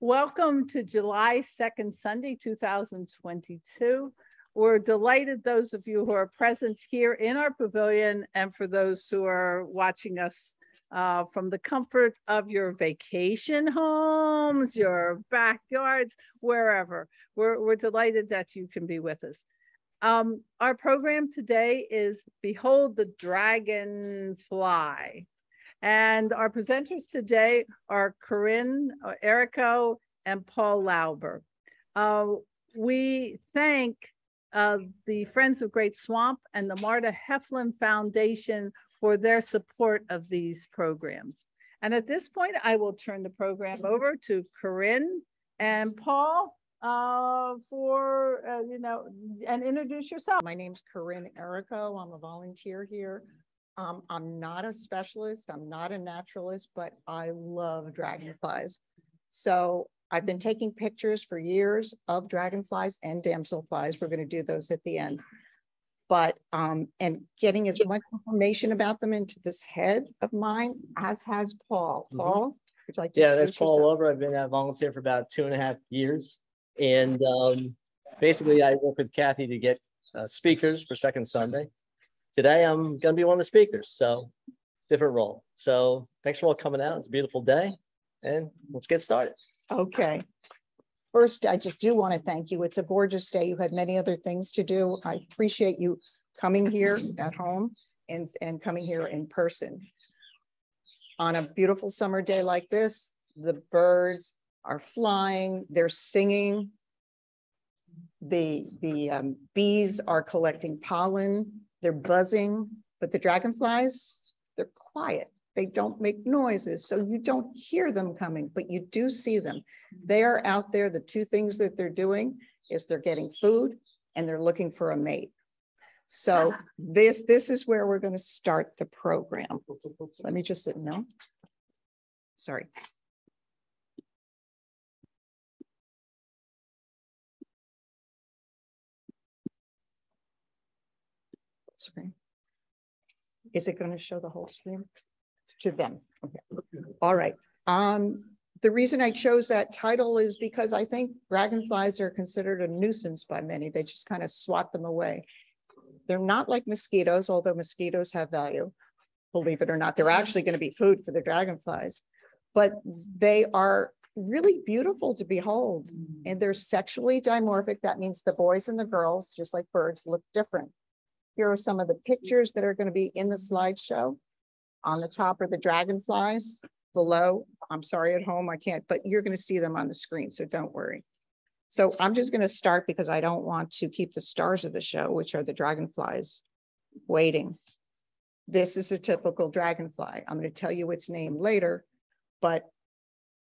Welcome to July 2nd, Sunday, 2022. We're delighted those of you who are present here in our pavilion and for those who are watching us uh, from the comfort of your vacation homes, your backyards, wherever. We're, we're delighted that you can be with us. Um, our program today is Behold the Dragonfly. And our presenters today are Corinne uh, Errico and Paul Lauber. Uh, we thank uh, the Friends of Great Swamp and the Marta Heflin Foundation for their support of these programs. And at this point, I will turn the program over to Corinne and Paul uh, for, uh, you know, and introduce yourself. My name's Corinne Errico. I'm a volunteer here. Um, I'm not a specialist. I'm not a naturalist, but I love dragonflies. So I've been taking pictures for years of dragonflies and damselflies. We're going to do those at the end. But, um, and getting as much information about them into this head of mine, as has Paul. Mhm. Paul, would you like to Yeah, that's Paul? Lauber. I've been a volunteer for about two and a half years. And um, basically, I work with Kathy to get uh, speakers for Second Sunday. Today, I'm going to be one of the speakers, so different role. So thanks for all coming out. It's a beautiful day, and let's get started. Okay. First, I just do want to thank you. It's a gorgeous day. You had many other things to do. I appreciate you coming here at home and, and coming here in person. On a beautiful summer day like this, the birds are flying, they're singing. The, the um, bees are collecting pollen, they're buzzing, but the dragonflies, they're quiet. They don't make noises, so you don't hear them coming, but you do see them. They are out there. The two things that they're doing is they're getting food and they're looking for a mate. So this, this is where we're going to start the program. Let me just, no. Sorry. Sorry. Is it going to show the whole screen? It's to them. Okay. All right. Um, the reason I chose that title is because I think dragonflies are considered a nuisance by many. They just kind of swat them away. They're not like mosquitoes, although mosquitoes have value. Believe it or not, they're actually going to be food for the dragonflies, but they are really beautiful to behold. And they're sexually dimorphic. That means the boys and the girls, just like birds, look different. Here are some of the pictures that are going to be in the slideshow. On the top are the dragonflies below. I'm sorry at home, I can't, but you're going to see them on the screen, so don't worry. So I'm just going to start because I don't want to keep the stars of the show, which are the dragonflies, waiting. This is a typical dragonfly. I'm going to tell you its name later, but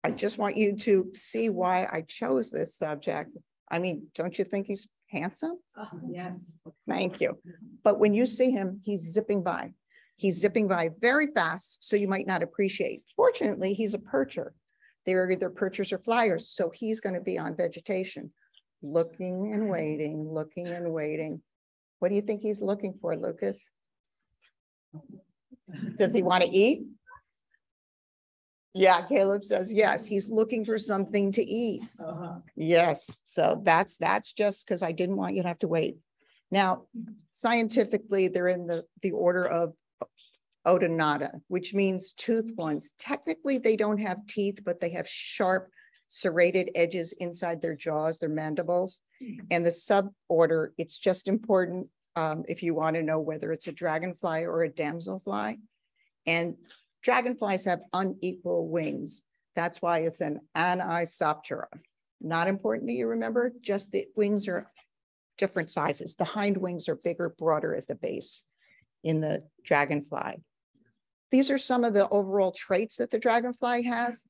I just want you to see why I chose this subject. I mean, don't you think he's handsome? Oh, yes. Thank you. But when you see him, he's zipping by. He's zipping by very fast, so you might not appreciate. Fortunately, he's a percher. They're either perchers or flyers, so he's going to be on vegetation, looking and waiting, looking and waiting. What do you think he's looking for, Lucas? Does he want to eat? Yeah, Caleb says yes. He's looking for something to eat. Yes, so that's, that's just because I didn't want you to have to wait. Now, scientifically, they're in the, the order of odonata, which means tooth ones. Technically, they don't have teeth, but they have sharp serrated edges inside their jaws, their mandibles. And the suborder, it's just important um, if you want to know whether it's a dragonfly or a damselfly. And dragonflies have unequal wings. That's why it's an anisoptera. Not important to you, remember? Just the wings are different sizes. The hind wings are bigger, broader at the base in the dragonfly. These are some of the overall traits that the dragonfly has.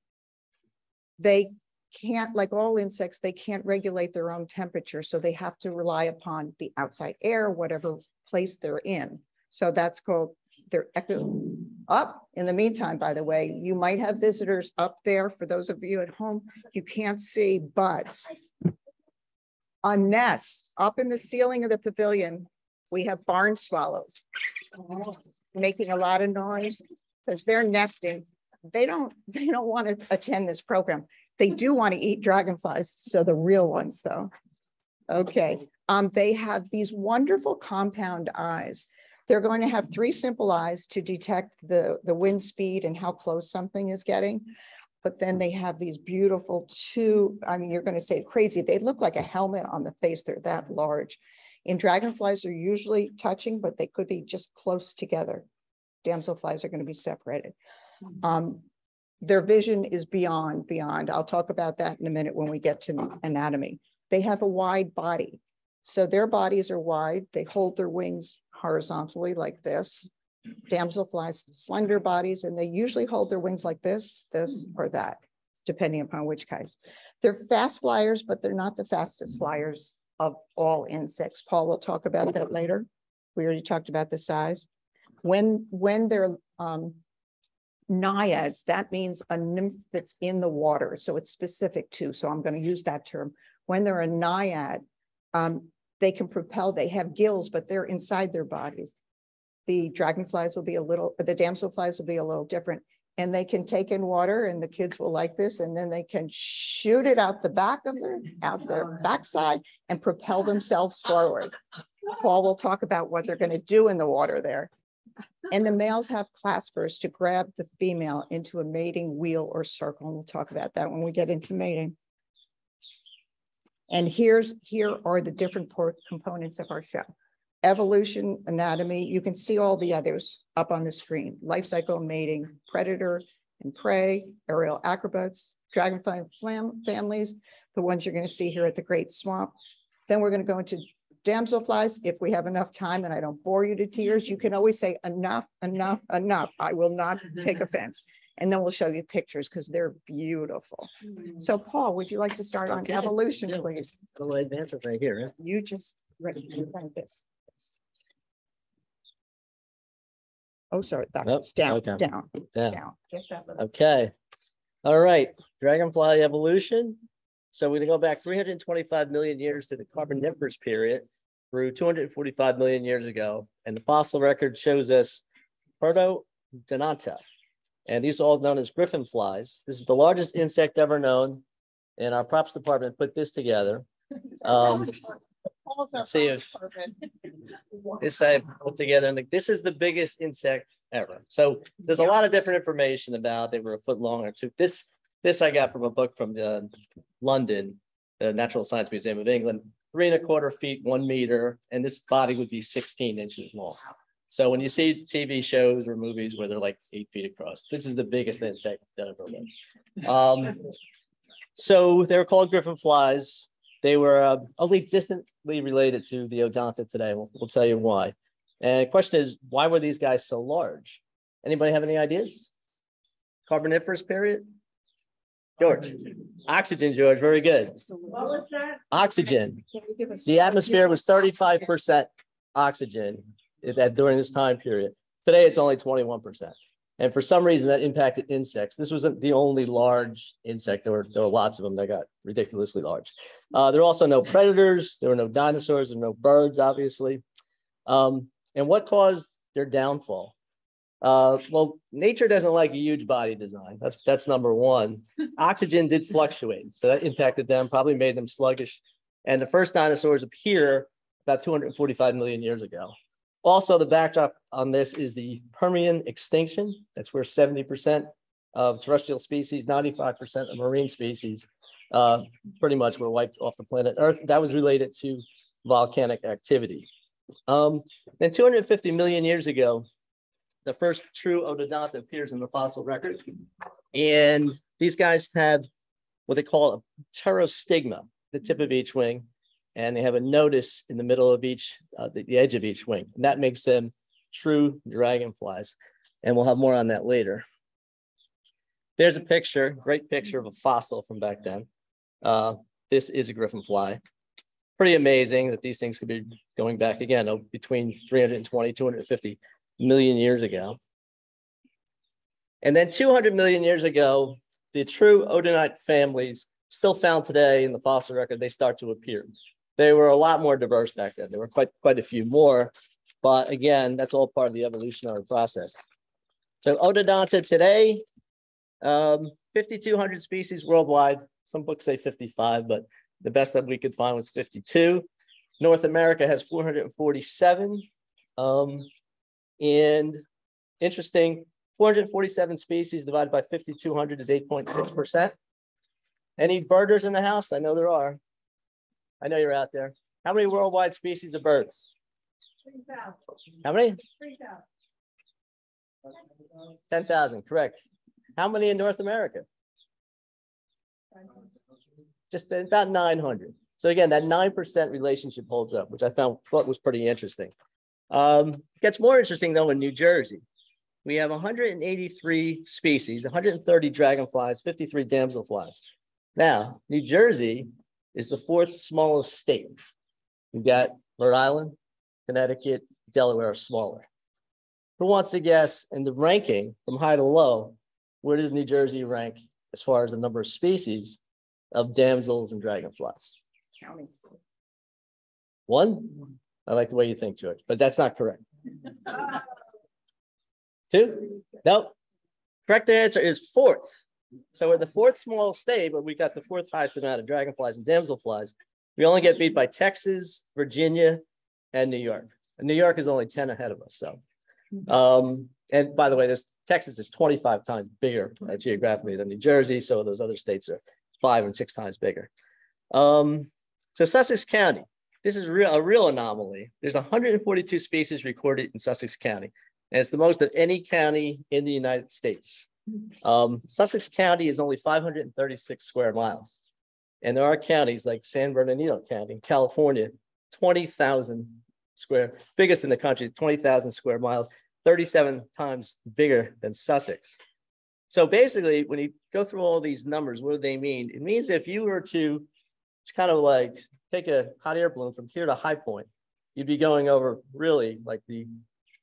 They can't, like all insects, they can't regulate their own temperature. So they have to rely upon the outside air, whatever place they're in. So that's called their echo up. In the meantime, by the way, you might have visitors up there. For those of you at home, you can't see, but a nest up in the ceiling of the pavilion. We have barn swallows making a lot of noise because they're nesting. They don't, they don't want to attend this program. They do want to eat dragonflies, so the real ones though. Okay, um, they have these wonderful compound eyes. They're going to have three simple eyes to detect the, the wind speed and how close something is getting. But then they have these beautiful two, I mean, you're going to say crazy. They look like a helmet on the face. They're that large. And dragonflies are usually touching, but they could be just close together. Damselflies are going to be separated. Um, their vision is beyond, beyond. I'll talk about that in a minute when we get to anatomy. They have a wide body. So their bodies are wide. They hold their wings horizontally like this. Damselflies, slender bodies, and they usually hold their wings like this, this, or that, depending upon which kinds. They're fast flyers, but they're not the fastest flyers of all insects. Paul will talk about that later. We already talked about the size. When, when they're um, naiads, that means a nymph that's in the water. So it's specific too. So I'm going to use that term. When they're a naiad, um, they can propel, they have gills, but they're inside their bodies. The dragonflies will be a little, the damselflies will be a little different. And they can take in water and the kids will like this. And then they can shoot it out the back of their, out their backside and propel themselves forward. Paul will talk about what they're going to do in the water there. And the males have claspers to grab the female into a mating wheel or circle. And we'll talk about that when we get into mating. And here's here are the different components of our show. Evolution, anatomy, you can see all the others up on the screen. Life cycle, mating, predator and prey, aerial acrobats, dragonfly flam families, the ones you're going to see here at the Great Swamp. Then we're going to go into damselflies. If we have enough time and I don't bore you to tears, you can always say enough, enough, enough. I will not take offense. And then we'll show you pictures because they're beautiful. So Paul, would you like to start on evolution, Yeah. please? A little advance right here. huh? You just ready to find this. Oh, sorry, Nope, that's down, okay. down, Yeah. down. Just that. Okay. All right, dragonfly evolution. So we're gonna go back three hundred and twenty-five million years to the Carboniferous period through two hundred and forty-five million years ago. And the fossil record shows us Protodonata. And these are all known as griffin flies. This is the largest insect ever known. And our props department put this together. Um, let's see if this I put together and this is the biggest insect ever. So there's a lot of different information about they were a foot long or two. This, this I got from a book from the London, the Natural Science Museum of England, three and a quarter feet, one meter, and this body would be 16 inches long. So when you see TV shows or movies where they're like eight feet across, this is the biggest insect that ever lived. Um, so they were called griffin flies. They were uh, only distantly related to the Odonata today. We'll, we'll tell you why. And the question is, why were these guys so large? Anybody have any ideas? Carboniferous period? George, oxygen, George, very good. What was that? Oxygen. Can you give us- The atmosphere was thirty-five percent oxygen at that during this time period. Today, it's only twenty-one percent. And for some reason, that impacted insects. This wasn't the only large insect. There were, there were lots of them that got ridiculously large. Uh, there were also no predators. There were no dinosaurs. and no birds, obviously. Um, and what caused their downfall? Uh, well, nature doesn't like a huge body design. That's that's number one. Oxygen did fluctuate, so that impacted them. Probably made them sluggish. And the first dinosaurs appear about 245 million years ago. Also, the backdrop on this is the Permian extinction. That's where 70% of terrestrial species, 95% of marine species, uh, pretty much were wiped off the planet Earth. That was related to volcanic activity. Um, then 250 million years ago, the first true Odonata appears in the fossil record. And these guys have what they call a pterostigma, the tip of each wing and they have a nodus in the middle of each, uh, the, the edge of each wing. And that makes them true dragonflies. And we'll have more on that later. There's a picture, great picture of a fossil from back then. Uh, this is a griffin fly. Pretty amazing that these things could be going back again oh, between 320, 250 million years ago. And then 200 million years ago, the true Odonate families still found today in the fossil record, they start to appear they were a lot more diverse back then. There were quite quite a few more, but again, that's all part of the evolutionary process. So Odonata today, um, fifty-two hundred species worldwide. Some books say fifty-five, but the best that we could find was fifty-two. North America has four hundred and forty-seven. Um, and interesting, four hundred and forty-seven species divided by fifty-two hundred is eight point six percent. Any birders in the house? I know there are. I know you're out there. How many worldwide species of birds? 3,000. How many? 3,000. 10,000, correct. How many in North America? Just about nine hundred. So again, that nine percent relationship holds up, which I found thought was pretty interesting. Um, gets more interesting though in New Jersey. We have 183 species, 130 dragonflies, 53 damselflies. Now, New Jersey is the fourth smallest state. We've got Rhode Island, Connecticut, Delaware are smaller. Who wants to guess in the ranking from high to low, where does New Jersey rank as far as the number of species of damsels and dragonflies? County. One? I like the way you think, George, but that's not correct. Two? Nope. Correct answer is fourth. So we're the fourth smallest state, but we got the fourth highest amount of dragonflies and damselflies. We only get beat by Texas, Virginia, and New York. And New York is only 10 ahead of us. So, um, and by the way, this Texas is 25 times bigger uh, geographically than New Jersey. So those other states are five and six times bigger. Um, so Sussex County, this is real, a real anomaly. There's 142 species recorded in Sussex County, and it's the most of any county in the United States. Um, Sussex County is only 536 square miles. And there are counties like San Bernardino County in California, 20,000 square, biggest in the country, 20,000 square miles, 37 times bigger than Sussex. So basically, when you go through all these numbers, what do they mean? It means if you were to kind of like take a hot air balloon from here to High Point, you'd be going over really like the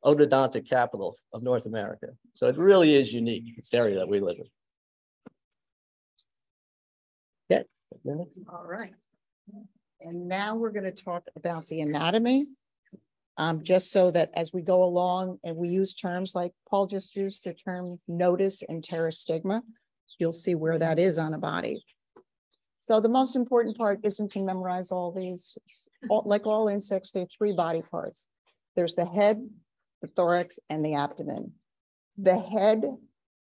odontic capital of North America. So it really is unique, this area that we live in. Yeah. All right. And now we're going to talk about the anatomy. Um, just so that as we go along and we use terms like Paul just used the term nodus and pterostigma, you'll see where that is on a body. So the most important part isn't to memorize all these, all, like all insects, there are three body parts. There's the head, the thorax, and the abdomen. The head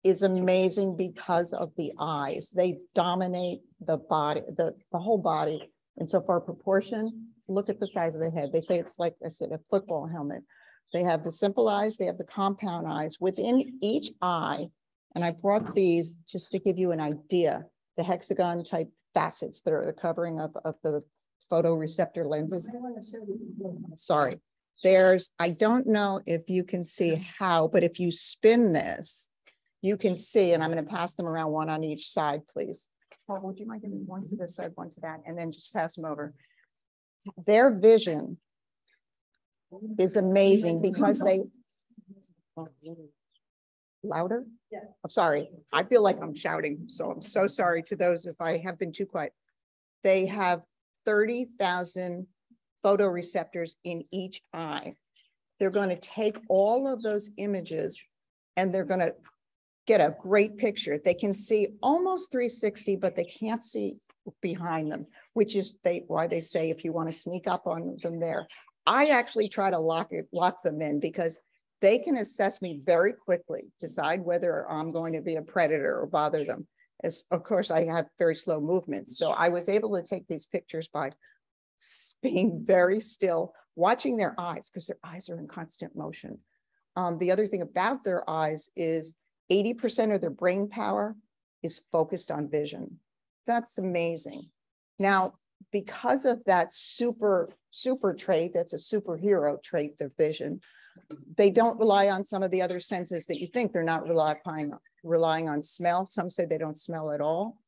is amazing because of the eyes. They dominate the body, the, the whole body. And so far proportion, look at the size of the head. They say it's like I said, a football helmet. They have the simple eyes, they have the compound eyes. Within each eye, and I brought these just to give you an idea, the hexagon type facets that are the covering of, of the photoreceptor lenses. Sorry, there's, I don't know if you can see how, but if you spin this, you can see, and I'm going to pass them around one on each side, please. Paul, would you mind giving one to this side, one to that, and then just pass them over? Their vision is amazing because they louder? Yeah. I'm sorry. I feel like I'm shouting, so I'm so sorry to those if I have been too quiet. They have 30,000 photoreceptors in each eye. They're going to take all of those images and they're going to get a great picture. They can see almost 360, but they can't see behind them, which is they why they say if you want to sneak up on them there. I actually try to lock it, lock them in because they can assess me very quickly, decide whether I'm going to be a predator or bother them. As of course I have very slow movements. So I was able to take these pictures by being very still, watching their eyes because their eyes are in constant motion. Um, the other thing about their eyes is 80% of their brain power is focused on vision. That's amazing. Now, because of that super, super trait, that's a superhero trait, their vision, they don't rely on some of the other senses that you think they're not relying, relying on smell. Some say they don't smell at all.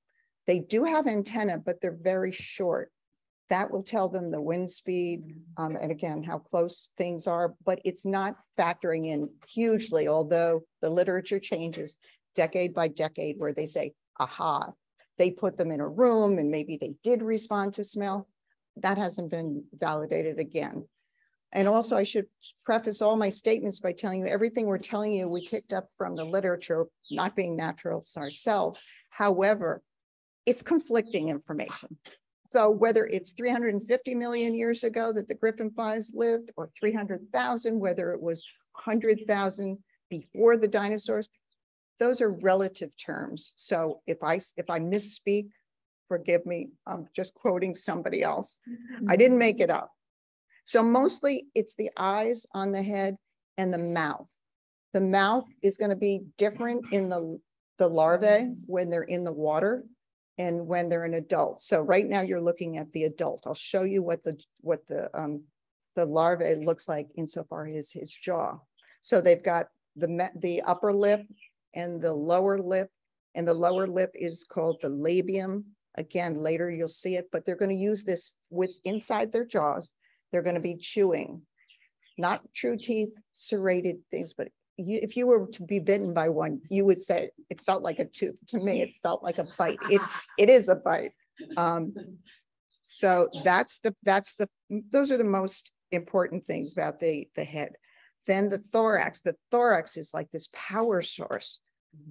They do have antenna, but they're very short. That will tell them the wind speed um, and again, how close things are, but it's not factoring in hugely, although the literature changes decade by decade where they say, aha, they put them in a room and maybe they did respond to smell. That hasn't been validated again. And also I should preface all my statements by telling you everything we're telling you, we picked up from the literature, not being naturals ourselves. However, it's conflicting information. So whether it's three hundred and fifty million years ago that the griffin flies lived, or three hundred thousand, whether it was hundred thousand before the dinosaurs, those are relative terms. So if I, if I misspeak, forgive me, I'm just quoting somebody else. I didn't make it up. So mostly it's the eyes on the head and the mouth. The mouth is going to be different in the, the larvae when they're in the water and when they're an adult. So right now you're looking at the adult. I'll show you what the, what the, um, the larvae looks like insofar as his jaw. So they've got the, the upper lip and the lower lip, and the lower lip is called the labium. Again, later you'll see it, but they're going to use this with inside their jaws. They're going to be chewing, not true teeth, serrated things, but you, if you were to be bitten by one, you would say it felt like a tooth. To me, it felt like a bite. It it is a bite. Um, so that's the that's the those are the most important things about the the head. Then the thorax. The thorax is like this power source.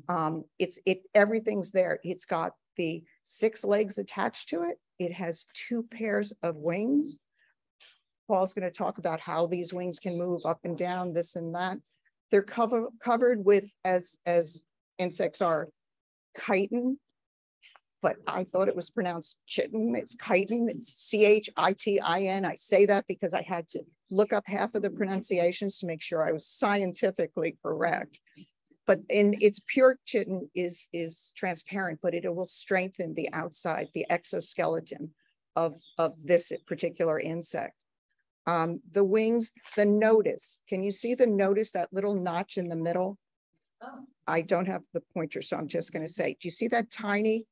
Um, it's it everything's there. It's got the six legs attached to it. It has two pairs of wings. Paul's going to talk about how these wings can move up and down, this and that. They're cover, covered with, as, as insects are, chitin, but I thought it was pronounced chitin. It's chitin. It's C-H-I-T-I-N. I say that because I had to look up half of the pronunciations to make sure I was scientifically correct. But in its pure chitin is, is transparent, but it will strengthen the outside, the exoskeleton of, of this particular insect. Um, the wings, the nodus, can you see the nodus, that little notch in the middle? Oh. I don't have the pointer, so I'm just gonna say, do you see that tiny?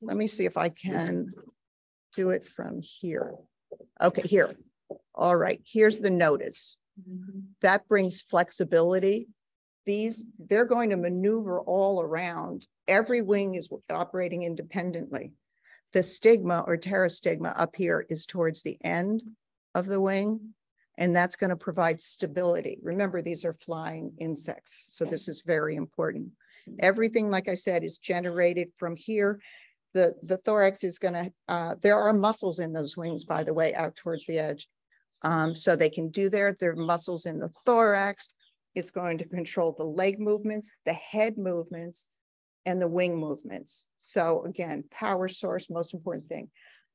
Let me see if I can do it from here. Okay, here. All right, here's the nodus. That brings flexibility. These, they're going to maneuver all around. Every wing is operating independently. The stigma or pterostigma up here is towards the end of the wing, and that's going to provide stability. Remember, these are flying insects, so this is very important. Everything, like I said, is generated from here. The, the thorax is going to, uh, there are muscles in those wings, by the way, out towards the edge. Um, so they can do their, their muscles in the thorax. It's going to control the leg movements, the head movements, and the wing movements. So again, power source, most important thing.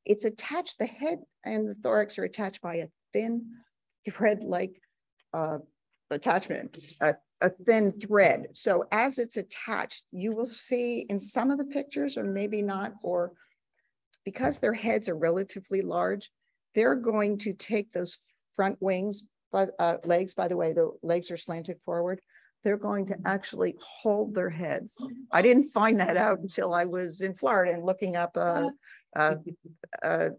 It's attached, the head and the thorax are attached by a thin thread-like uh, attachment, a, a thin thread. So as it's attached, you will see in some of the pictures, or maybe not, or because their heads are relatively large, they're going to take those front wings, but uh, legs, by the way, the legs are slanted forward they're going to mm. actually hold their heads. I didn't find that out until I was in Florida and looking up a, oh. a, a,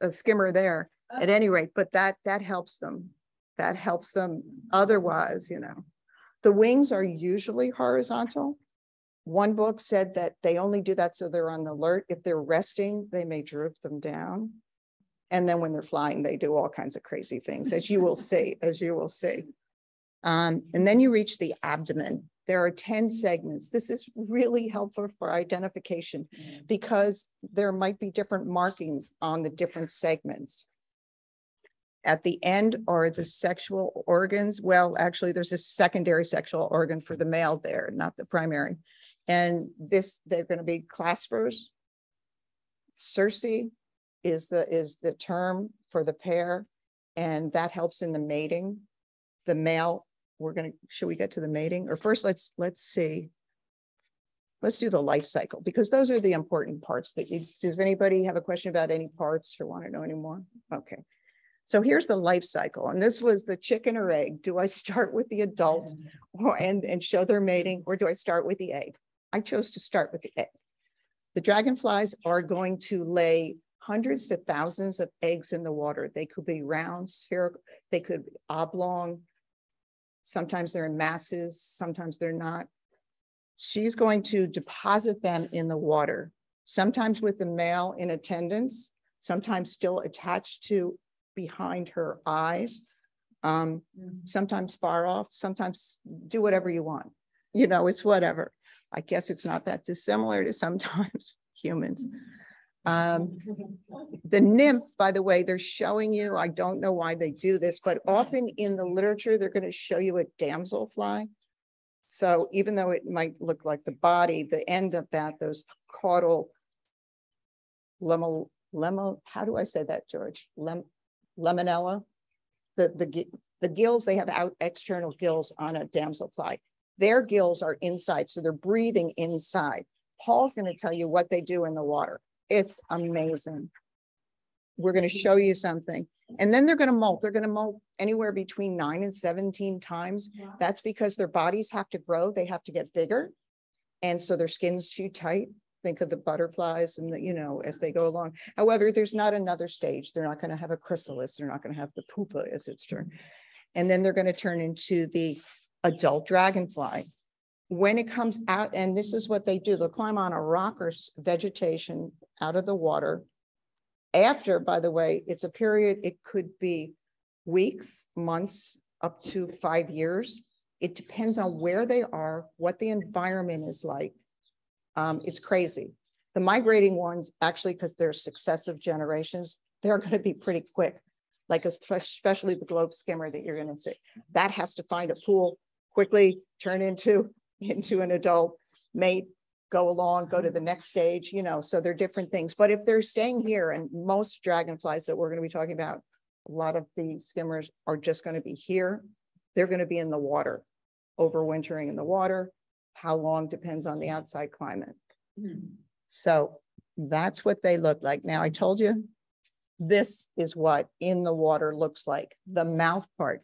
a skimmer there at oh. any rate, but that, that helps them. That helps them otherwise, you know. The wings are usually horizontal. One book said that they only do that so they're on the alert. If they're resting, they may droop them down. And then when they're flying, they do all kinds of crazy things, as you will see, as you will see. Um, and then you reach the abdomen. There are 10 segments. This is really helpful for identification because there might be different markings on the different segments. At the end are the sexual organs. Well, actually, there's a secondary sexual organ for the male there, not the primary. And this, they're going to be claspers. Cerci is the is the term for the pair, and that helps in the mating. The male we're gonna, should we get to the mating or first let's, let's see. Let's do the life cycle because those are the important parts that you, does anybody have a question about any parts or want to know any more? Okay. So here's the life cycle. And this was the chicken or egg. Do I start with the adult or, and, and show their mating or do I start with the egg? I chose to start with the egg. The dragonflies are going to lay hundreds to thousands of eggs in the water. They could be round, spherical, they could be oblong, Sometimes they're in masses, sometimes they're not. She's going to deposit them in the water, sometimes with the male in attendance, sometimes still attached to behind her eyes, um, sometimes far off, sometimes do whatever you want. You know, it's whatever. I guess it's not that dissimilar to sometimes humans. Um, the nymph, by the way, they're showing you, I don't know why they do this, but often in the literature, they're going to show you a damselfly. So even though it might look like the body, the end of that, those caudal lemon, lemon, how do I say that, George? Lem, lemonella, the, the, the gills, they have out external gills on a damselfly. Their gills are inside, so they're breathing inside. Paul's going to tell you what they do in the water. It's amazing. We're going to show you something. And then they're going to molt. They're going to molt anywhere between nine and 17 times. That's because their bodies have to grow. They have to get bigger. And so their skin's too tight. Think of the butterflies and the, you know, as they go along. However, there's not another stage. They're not going to have a chrysalis. They're not going to have the pupa as its turn. And then they're going to turn into the adult dragonfly. When it comes out, and this is what they do, they'll climb on a rock or vegetation out of the water. After, by the way, it's a period, it could be weeks, months, up to five years. It depends on where they are, what the environment is like. Um, it's crazy. The migrating ones, actually, because they're successive generations, they're going to be pretty quick, like especially the globe skimmer that you're going to see. That has to find a pool quickly, turn into into an adult mate, go along, go to mm-hmm. the next stage, you know, so they're different things. But if they're staying here and most dragonflies that we're going to be talking about, a lot of the skimmers are just going to be here. They're going to be in the water, overwintering in the water. How long depends on the mm-hmm. outside climate. Mm-hmm. So that's what they look like. Now I told you, this is what in the water looks like, the mouth part.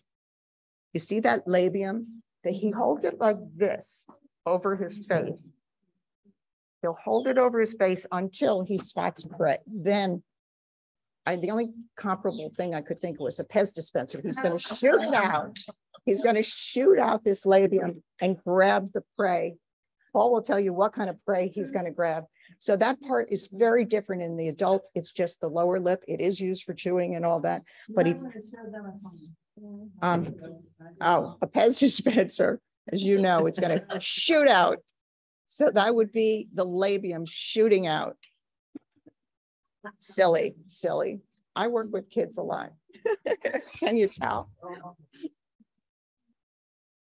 You see that labium? That he holds it like this over his face. He'll hold it over his face until he spots prey. Then I, the only comparable thing I could think was a Pez dispenser who's going to shoot it out. He's going to shoot out this labium and grab the prey. Paul will tell you what kind of prey he's going to grab. So that part is very different in the adult. It's just the lower lip. It is used for chewing and all that. But he, um, oh, a Pez dispenser, as you know, it's going to shoot out. So that would be the labium shooting out. Silly, silly. I work with kids a lot. Can you tell?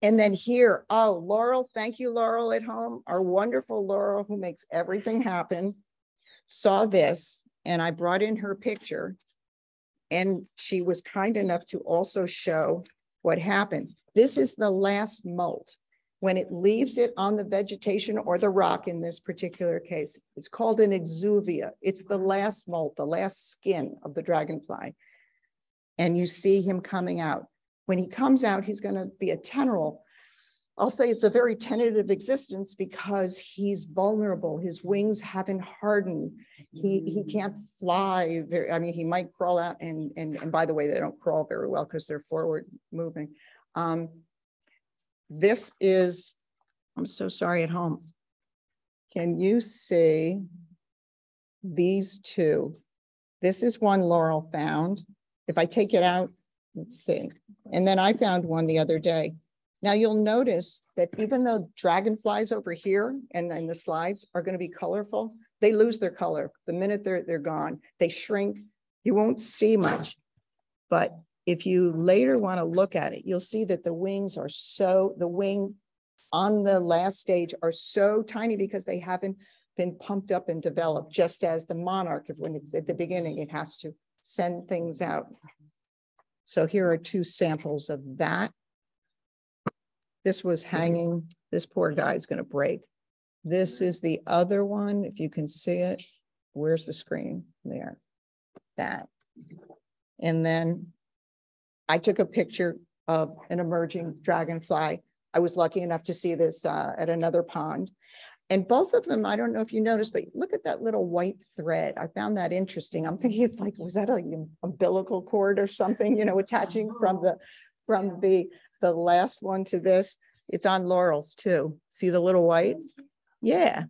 And then here, oh, Laurel, thank you, Laurel at home, our wonderful Laurel who makes everything happen, saw this and I brought in her picture and she was kind enough to also show what happened. This is the last molt. When it leaves it on the vegetation or the rock in this particular case, it's called an exuvia. It's the last molt, the last skin of the dragonfly. And you see him coming out. When he comes out, he's going to be a teneral. I'll say it's a very tentative existence because he's vulnerable. His wings haven't hardened. He he can't fly. Very, I mean, he might crawl out, and and and by the way, they don't crawl very well because they're forward moving. Um, this is. I'm so sorry at home. Can you see these two? This is one Laurel found. If I take it out, let's see. And then I found one the other day. Now you'll notice that even though dragonflies over here and in the slides are going to be colorful, they lose their color. The minute they're, they're gone, they shrink. You won't see much. But if you later want to look at it, you'll see that the wings are so, the wing on the last stage are so tiny because they haven't been pumped up and developed, just as the monarch, if when it's at the beginning, it has to send things out. So here are two samples of that. This was hanging. This poor guy's going to break. This is the other one. If you can see it, where's the screen? There, that. And then I took a picture of an emerging dragonfly. I was lucky enough to see this uh, at another pond. And both of them, I don't know if you noticed, but look at that little white thread. I found that interesting. I'm thinking it's like, was that an umbilical cord or something, you know, attaching from the from the the last one to this. It's on laurels too. See the little white? Yeah.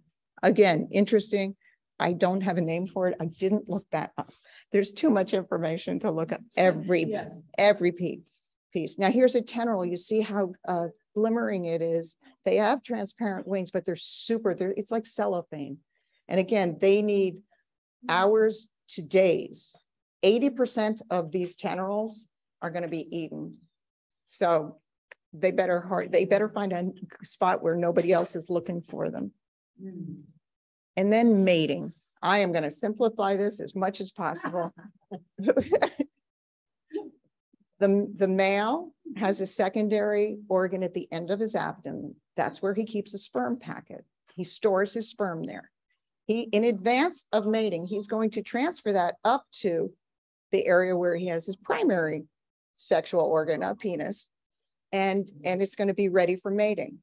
Again, interesting. I don't have a name for it. I didn't look that up. There's too much information to look at every yes. every piece. Now here's a teneral. You see how uh, glimmering it is, they have transparent wings, but they're super, they're, it's like cellophane. And again, they need hours to days. Eighty percent of these tenerals are gonna be eaten. So they better hard, they better find a spot where nobody else is looking for them. And then mating. I am gonna simplify this as much as possible. The, the male has a secondary organ at the end of his abdomen. That's where he keeps a sperm packet. He stores his sperm there. He, in advance of mating, he's going to transfer that up to the area where he has his primary sexual organ, a penis, and, and it's going to be ready for mating.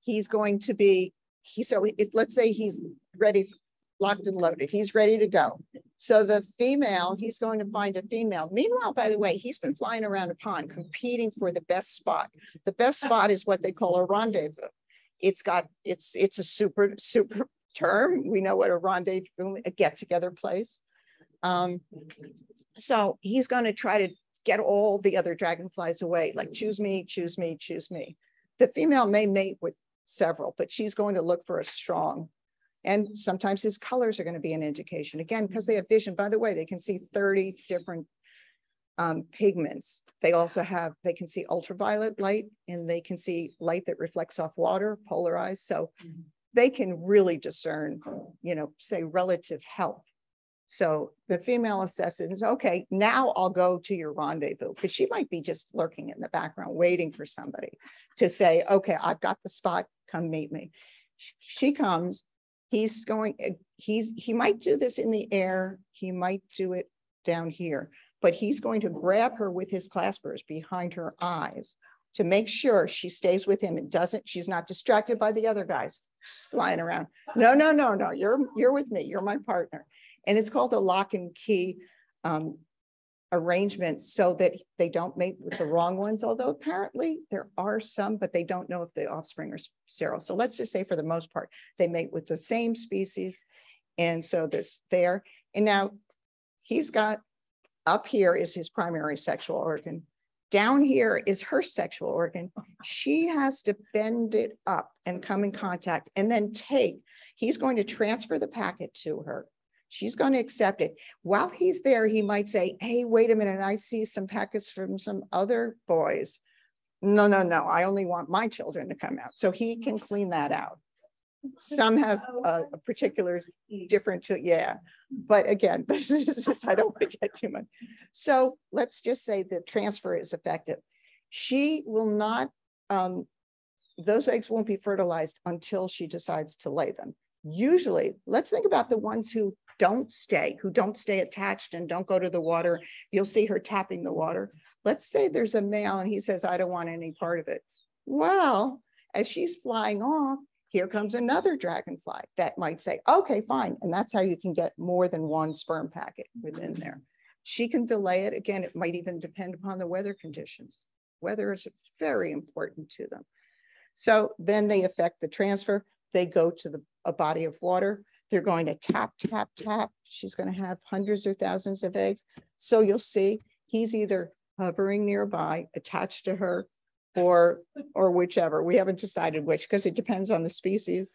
He's going to be, he, so it's, let's say he's ready, locked and loaded. He's ready to go. So the female, he's going to find a female. Meanwhile, by the way, he's been flying around a pond competing for the best spot. The best spot is what they call a rendezvous. It's got, it's, it's a super, super term. We know what a rendezvous, a get together place. Um, so he's going to try to get all the other dragonflies away, like choose me, choose me, choose me. The female may mate with several, but she's going to look for a strong and sometimes his colors are going to be an indication again, because they have vision. By the way, they can see 30 different um, pigments. They also have, they can see ultraviolet light and they can see light that reflects off water, polarized. So Mhm. they can really discern, you know, say relative health. So the female assesses, okay, now I'll go to your rendezvous because she might be just lurking in the background, waiting for somebody to say, okay, I've got the spot, come meet me. She comes, he's going, eh, he's, he might do this in the air, he might do it down here, but he's going to grab her with his claspers behind her eyes to make sure she stays with him and doesn't, she's not distracted by the other guys flying around. No, no, no, no, you're, you're with me, you're my partner. And it's called a lock and key um, arrangement so that they don't mate with the wrong ones, although apparently there are some, but they don't know if the offspring are sterile. So let's just say for the most part, they mate with the same species. And so there's there. And now he's got up here is his primary sexual organ. Down here is her sexual organ. She has to bend it up and come in contact and then take. He's going to transfer the packet to her. She's going to accept it. While he's there, he might say, Hey, wait a minute. I see some packets from some other boys. No, no, no. I only want my children to come out. So he can clean that out. Some have a, a particular different, to- yeah. But again, this is, just- I don't want to get too much. So let's just say the transfer is effective. She will not, um, those eggs won't be fertilized until she decides to lay them. Usually, let's think about the ones who don't stay, who don't stay attached and don't go to the water. You'll see her tapping the water. Let's say there's a male and he says, I don't want any part of it. Well, as she's flying off, here comes another dragonfly that might say, okay, fine. And that's how you can get more than one sperm packet within there. She can delay it. Again, it might even depend upon the weather conditions. Weather is very important to them. So then they affect the transfer. They go to the, a body of water. They're going to tap, tap, tap. She's going to have hundreds or thousands of eggs. So you'll see he's either hovering nearby, attached to her, or or whichever. We haven't decided which because it depends on the species.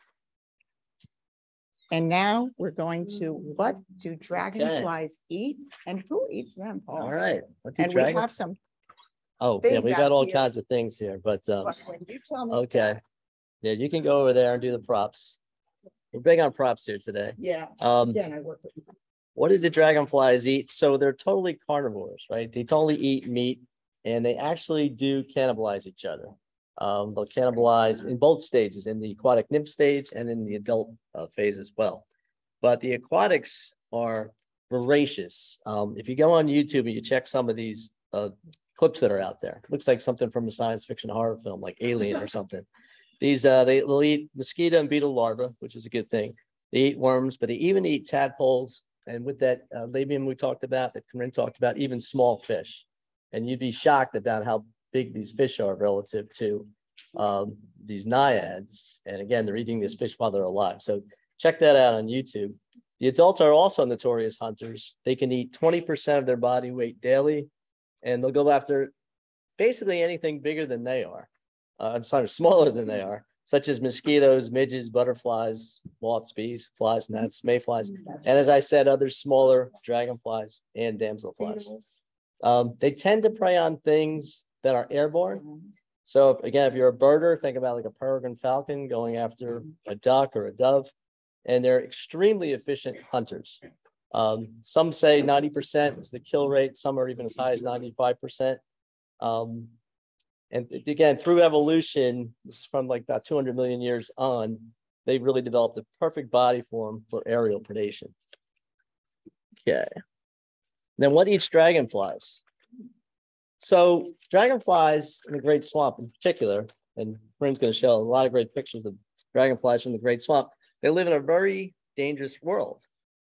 And now we're going to what do dragonflies eat and who eats them, All Paul? right. Let's eat And we have some, Oh, yeah, we got all here. kinds of things here, but, um, but when you tell me. okay. Yeah, you can go over there and do the props. We're big on props here today. Yeah, Um, again, I work with. what did the dragonflies eat? So they're totally carnivores, right? They totally eat meat and they actually do cannibalize each other. Um, they'll cannibalize in both stages, in the aquatic nymph stage and in the adult uh, phase as well. But the aquatics are voracious. Um, if you go on YouTube and you check some of these uh, clips that are out there, looks like something from a science fiction horror film like Alien or something. These uh, they, they'll eat mosquito and beetle larvae, which is a good thing. They eat worms, but they even eat tadpoles. And with that uh, labium we talked about, that Corinne talked about, even small fish. And you'd be shocked about how big these fish are relative to um, these naiads. And again, they're eating this fish while they're alive. So check that out on YouTube. The adults are also notorious hunters. They can eat 20% of their body weight daily, and they'll go after basically anything bigger than they are. Uh, I'm sorry, smaller than they are, such as mosquitoes, midges, butterflies, moths, bees, flies, gnats, mayflies, and as I said, other smaller dragonflies and damselflies. Um, they tend to prey on things that are airborne. So if- again, if you're a birder, think about like a peregrine falcon going after a duck or a dove. And they're extremely efficient hunters. Um, some say ninety percent is the kill rate, some are even as high as ninety-five percent. Um, and again, through evolution, this is from like about two hundred million years on, they really developed the perfect body form for aerial predation. Okay. Then what eats dragonflies? So dragonflies in the Great Swamp in particular, and Corinne's going to show a lot of great pictures of dragonflies from the Great Swamp. They live in a very dangerous world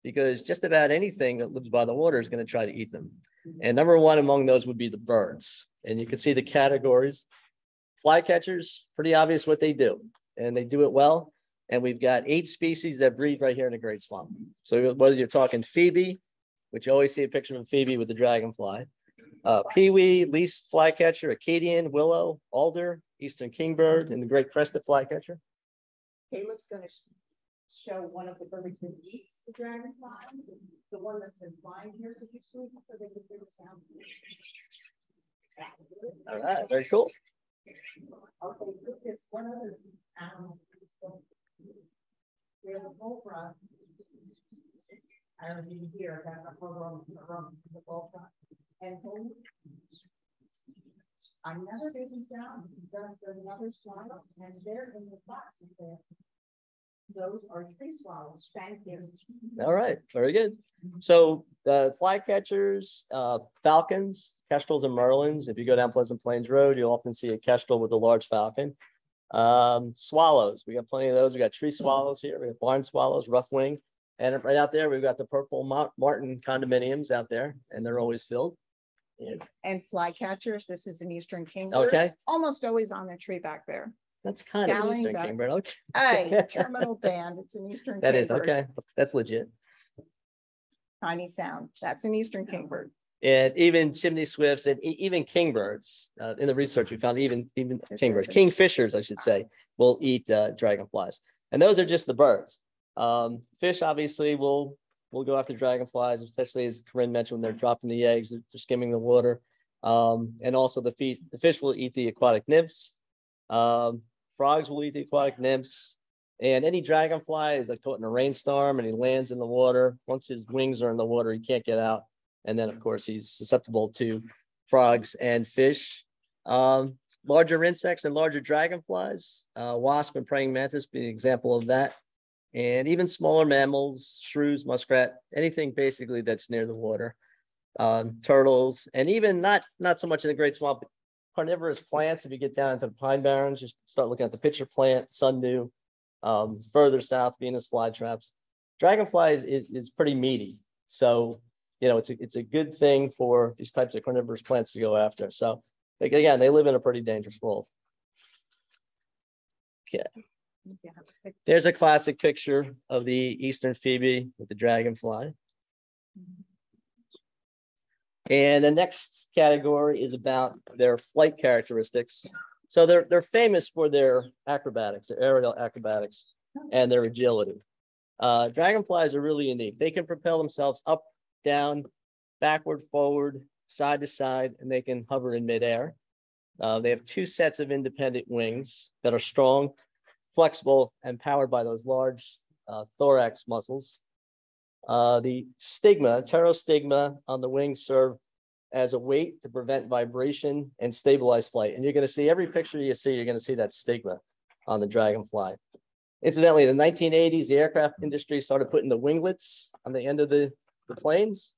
because just about anything that lives by the water is going to try to eat them. And number one among those would be the birds. And you can see the categories. Flycatchers, pretty obvious what they do, and they do it well. And we've got eight species that breed right here in the Great Swamp. So whether you're talking Phoebe, which you always see a picture of Phoebe with the dragonfly, uh, peewee, least flycatcher, Acadian, willow, alder, eastern kingbird, and the great crested flycatcher. Caleb's gonna sh- show one of the birds that eats the dragonfly, the one that's been flying here. It so they can hear the sound? All right, very cool. Okay, there's one other animal. We have a bullfrog. I don't even hear that, the whole room, the bullfrog. And who? Another business down, that's another swallow, and they're in the boxes there. Those are tree swallows, thank you. All right, very good. So the flycatchers, uh, falcons, kestrels and merlins, if you go down Pleasant Plains Road, you'll often see a kestrel with a large falcon. Um, swallows, we got plenty of those. We got tree swallows here, we have barn swallows, rough wing. And right out there, we've got the purple Mar- Martin condominiums out there, and they're always filled. And flycatchers, this is an eastern kingbird. Okay, Almost always on a tree back there. That's kind of Eastern kingbird. Okay, Hey, terminal band, it's an eastern. that is, kingbird. okay, that's legit. Tiny sound, that's an eastern kingbird. And even chimney swifts and even kingbirds, uh, in the research, we found even, even kingbirds, kingfishers, I should say, will eat, uh, dragonflies. And those are just the birds. Um, fish obviously will, will go after dragonflies, especially as Corinne mentioned, when they're dropping the eggs, they're they're skimming the water. Um, and also the fish, the fish will eat the aquatic nymphs. Um, frogs will eat the aquatic nymphs. And any dragonfly is like caught in a rainstorm and he lands in the water. Once his wings are in the water, he can't get out. And then, of course, he's susceptible to frogs and fish. Um, larger insects and larger dragonflies, uh, wasp and praying mantis being an example of that. And even smaller mammals, shrews, muskrat, anything basically that's near the water. Um, turtles, and even not not so much in the Great Swamp, carnivorous plants. If you get down into the pine barrens, just start looking at the pitcher plant, sundew. Um, further south, Venus flytraps. Dragonflies is, is pretty meaty. So you know, it's a, it's a good thing for these types of carnivorous plants to go after. So like, again, they live in a pretty dangerous world. Okay. There's a classic picture of the eastern phoebe with the dragonfly. And the next category is about their flight characteristics. So they're they're famous for their acrobatics, their aerial acrobatics, and their agility. Uh, dragonflies are really unique. They can propel themselves up, down, backward, forward, side to side, and they can hover in midair. Uh, they have two sets of independent wings that are strong, flexible, and powered by those large uh, thorax muscles. Uh, the stigma, pterostigma on the wings serve as a weight to prevent vibration and stabilize flight. And you're going to see every picture you see, you're going to see that stigma on the dragonfly. Incidentally, in the 1980s, the aircraft industry started putting the winglets on the end of the, the planes.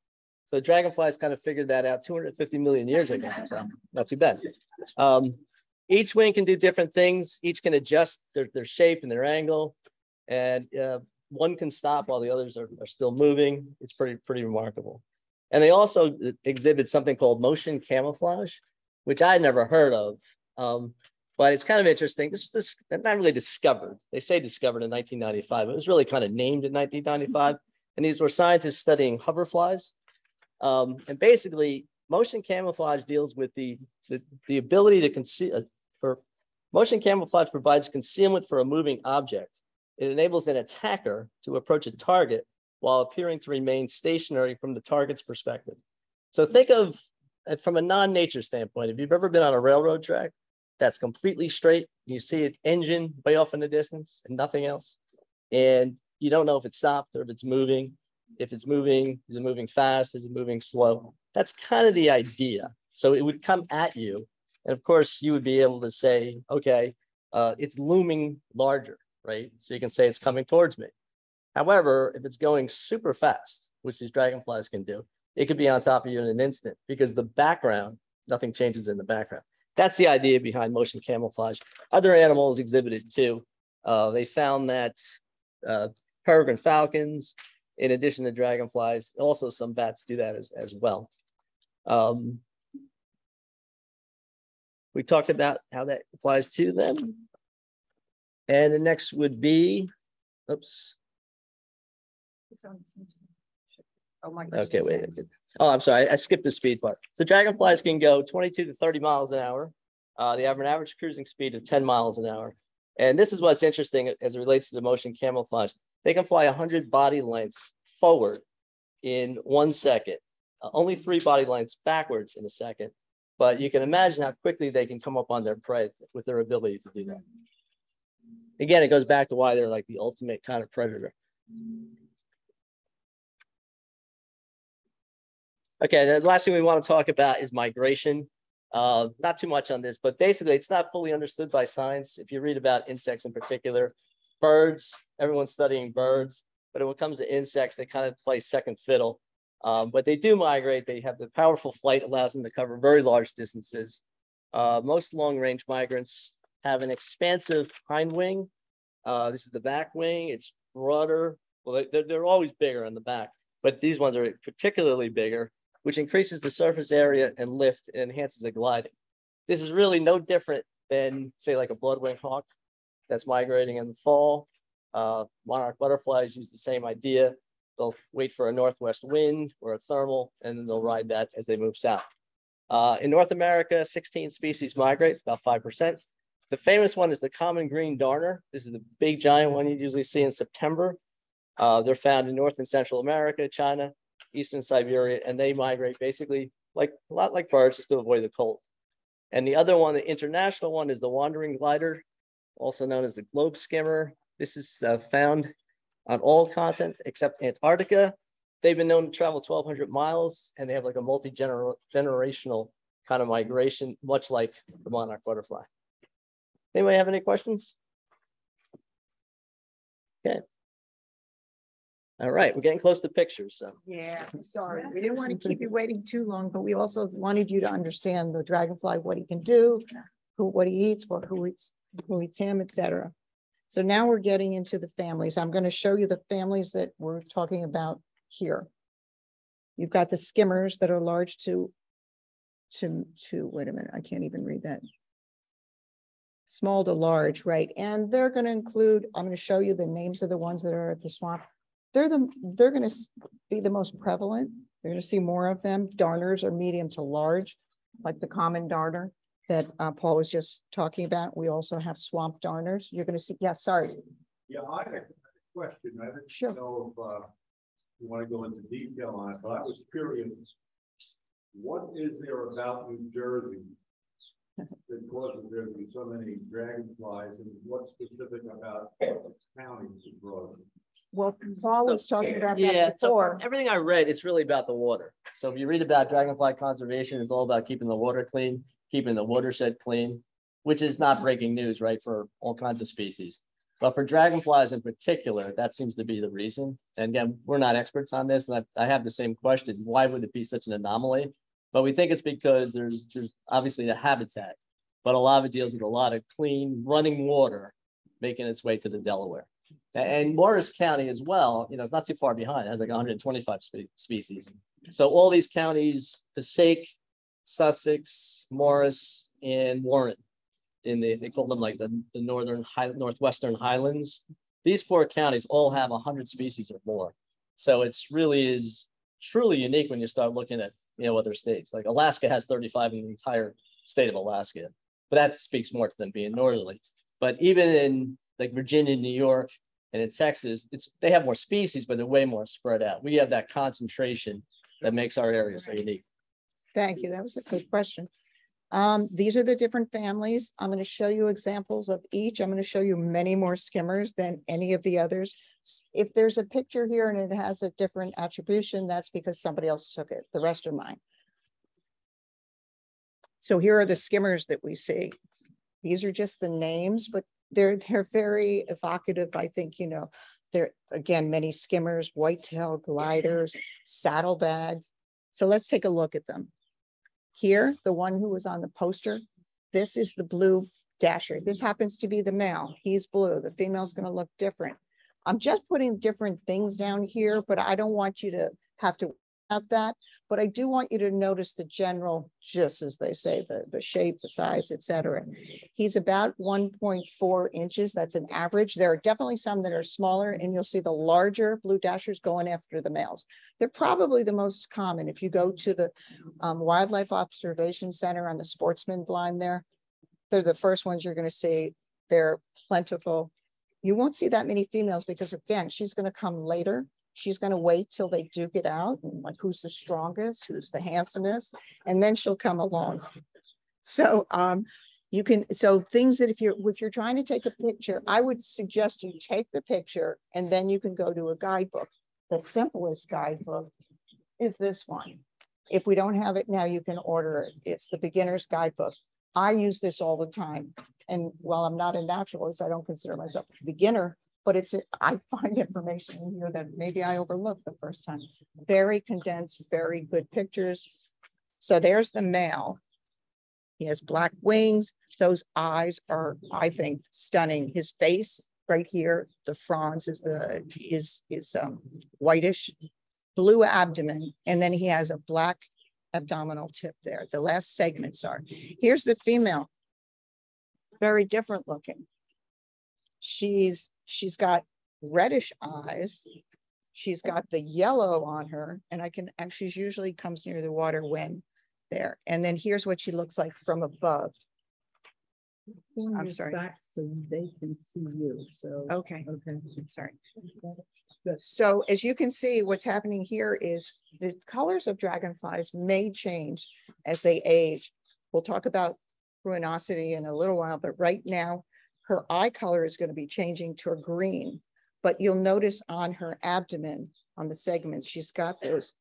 So dragonflies kind of figured that out 250 million years ago. So not too bad. Um, each wing can do different things. Each can adjust their, their shape and their angle. And uh, one can stop while the others are, are still moving. It's pretty, pretty remarkable. And they also exhibit something called motion camouflage, which I'd never heard of. Um, but it's kind of interesting. This was this not really discovered. They say discovered in 1995. It was really kind of named in 1995. And these were scientists studying hoverflies. Um, and basically, motion camouflage deals with the the, the ability to conceal for Motion camouflage provides concealment for a moving object. It enables an attacker to approach a target while appearing to remain stationary from the target's perspective. So think of from a non-nature standpoint. If you've ever been on a railroad track that's completely straight, you see an engine way off in the distance and nothing else, and you don't know if it's stopped or if it's moving. If it's moving, is it moving fast? Is it moving slow? That's kind of the idea. So it would come at you. And of course, you would be able to say, okay, uh, it's looming larger, right? So you can say it's coming towards me. However, if it's going super fast, which these dragonflies can do, it could be on top of you in an instant because the background, nothing changes in the background. That's the idea behind motion camouflage. Other animals exhibited too. Uh, they found that uh, peregrine falcons, in addition to dragonflies, also some bats do that as, as well. Um, we talked about how that applies to them. And the next would be, oops, Oh my. okay, wait. Oh, I'm sorry, I skipped the speed part. So dragonflies can go twenty-two to thirty miles an hour. Uh, they have an average cruising speed of ten miles an hour. And this is what's interesting as it relates to the motion camouflage. They can fly hundred body lengths forward in one second, uh, only three body lengths backwards in a second. But you can imagine how quickly they can come up on their prey with their ability to do that. Again, it goes back to why they're like the ultimate kind of predator. Okay, the last thing we want to talk about is migration. Uh, not too much on this, but basically it's not fully understood by science. If you read about insects in particular, birds, everyone's studying birds, but when it comes to insects, they kind of play second fiddle. Um, but they do migrate. They have the powerful flight allows them to cover very large distances. Uh, most long range migrants have an expansive hind wing. Uh, this is the back wing. It's broader. Well, they- they're, they're always bigger on the back, but these ones are particularly bigger which increases the surface area and lift and enhances the gliding. This is really no different than say like a broadwing hawk that's migrating in the fall. Uh, monarch butterflies use the same idea. They'll wait for a northwest wind or a thermal, and then they'll ride that as they move south. Uh, in North America, 16 species migrate, about 5%. The famous one is the common green darner. This is the big giant one you usually see in September. Uh, they're found in North and Central America, China, eastern Siberia, and they migrate basically like a lot like birds just to avoid the cold. And the other one, the international one, is the wandering glider, also known as the globe skimmer. This is uh, found on all continents except Antarctica. They've been known to travel 1,200 miles, and they have like a multi-generational kind of migration, much like the monarch butterfly. Anybody have any questions? Okay. All right, we're getting close to pictures, so. Yeah, sorry. We didn't want to keep you waiting too long, but we also wanted you to understand the dragonfly, what he can do, who, what he eats, what, who eats, who eats him, et cetera. So now we're getting into the families. I'm going to show you the families that we're talking about here. You've got the skimmers that are large to, to, to, wait a minute, I can't even read that. Small to large, right? And they're going to include, I'm going to show you the names of the ones that are at the swamp they're the, they're gonna be the most prevalent. You're gonna see more of them. Darners are medium to large, like the common darner that uh, Paul was just talking about. We also have swamp darners. You're gonna see, yeah, sorry. Yeah, I had a question. I didn't Sure. know if, uh, you want to go into detail on it, but I was curious. What is there about New Jersey? That causes there to be so many dragonflies and what's specific about counties abroad? Well, Paul was talking about Yeah, that so everything I read, it's really about the water. So if you read about dragonfly conservation, it's all about keeping the water clean, keeping the watershed clean, which is not breaking news, right, for all kinds of species. But for dragonflies in particular, that seems to be the reason. And again, we're not experts on this, and I, I have the same question. Why would it be such an anomaly? But we think it's because there's there's obviously the habitat, but a lot of it deals with a lot of clean running water making its way to the Delaware. And Morris County as well, you know, it's not too far behind. It has like 125 spe- species. So all these counties, Passaic, Sussex, Morris, and Warren, in the they call them like the, the northern high, northwestern highlands. These four counties all have 100 species or more. So it's really is truly unique when you start looking at you know other states. Like Alaska has 35 in the entire state of Alaska. but that speaks more to them being northerly. But even in like Virginia, New York, and in Texas, it's they have more species, but they're way more spread out. We have that concentration that makes our area so unique. Thank you. That was a good question. Um, these are the different families. I'm going to show you examples of each. I'm going to show you many more skimmers than any of the others. If there's a picture here and it has a different attribution, that's because somebody else took it. The rest are mine. So here are the skimmers that we see. These are just the names, but they're, they're very evocative. I think, you know, there, again, many skimmers, whitetail gliders, saddlebags. So let's take a look at them. Here, the one who was on the poster, this is the blue dasher. This happens to be the male. He's blue. The female's going to look different. I'm just putting different things down here, but I don't want you to have to have that. But I do want you to notice the general, just as they say, the, the shape, the size, etc. He's about 1.4 inches. That's an average. There are definitely some that are smaller, and you'll see the larger blue dashers going after the males. They're probably the most common. If you go to the um, Wildlife Observation Center on the Sportsman blind there, they're the first ones you're going to see. They're plentiful. You won't see that many females because again, she's going to come later. She's going to wait till they duke it out and like who's the strongest, who's the handsomest, and then she'll come along. So um, you can so things that if you're if you're trying to take a picture, I would suggest you take the picture and then you can go to a guidebook. The simplest guidebook is this one. If we don't have it now, you can order it. It's the beginner's guidebook. I use this all the time. And while I'm not a naturalist, I don't consider myself a beginner, but it's, I find information in here that maybe I overlooked the first time. Very condensed, very good pictures. So there's the male. He has black wings. Those eyes are, I think, stunning. His face right here, the frons is the, is, is um, whitish, blue abdomen, and then he has a black abdominal tip there. The last segments are. Here's the female. Very different looking. She's she's got reddish eyes. She's got the yellow on her, and I can and she's usually comes near the water when there. And then here's what she looks like from above. Turn I'm sorry. back So they can see you, so. Okay, Okay. sorry. So as you can see, what's happening here is the colors of dragonflies may change as they age. We'll talk about pruinosity in a little while, but right now her eye color is going to be changing to a green. But you'll notice on her abdomen, on the segments, she's got those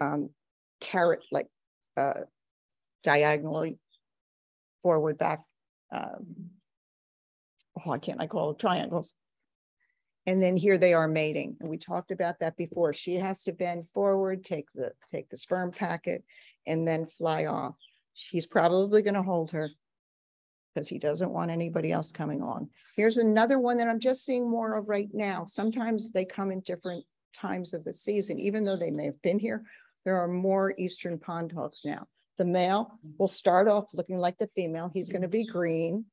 um, caret like uh, diagonally forward back. Um, oh, I can't I call it triangles? And then here they are mating. And we talked about that before. She has to bend forward, take the take the sperm packet, and then fly off. He's probably going to hold her because he doesn't want anybody else coming on. Here's another one that I'm just seeing more of right now. Sometimes they come in different times of the season, even though they may have been here. There are more eastern pond hawks now. The male will start off looking like the female. He's going to be green.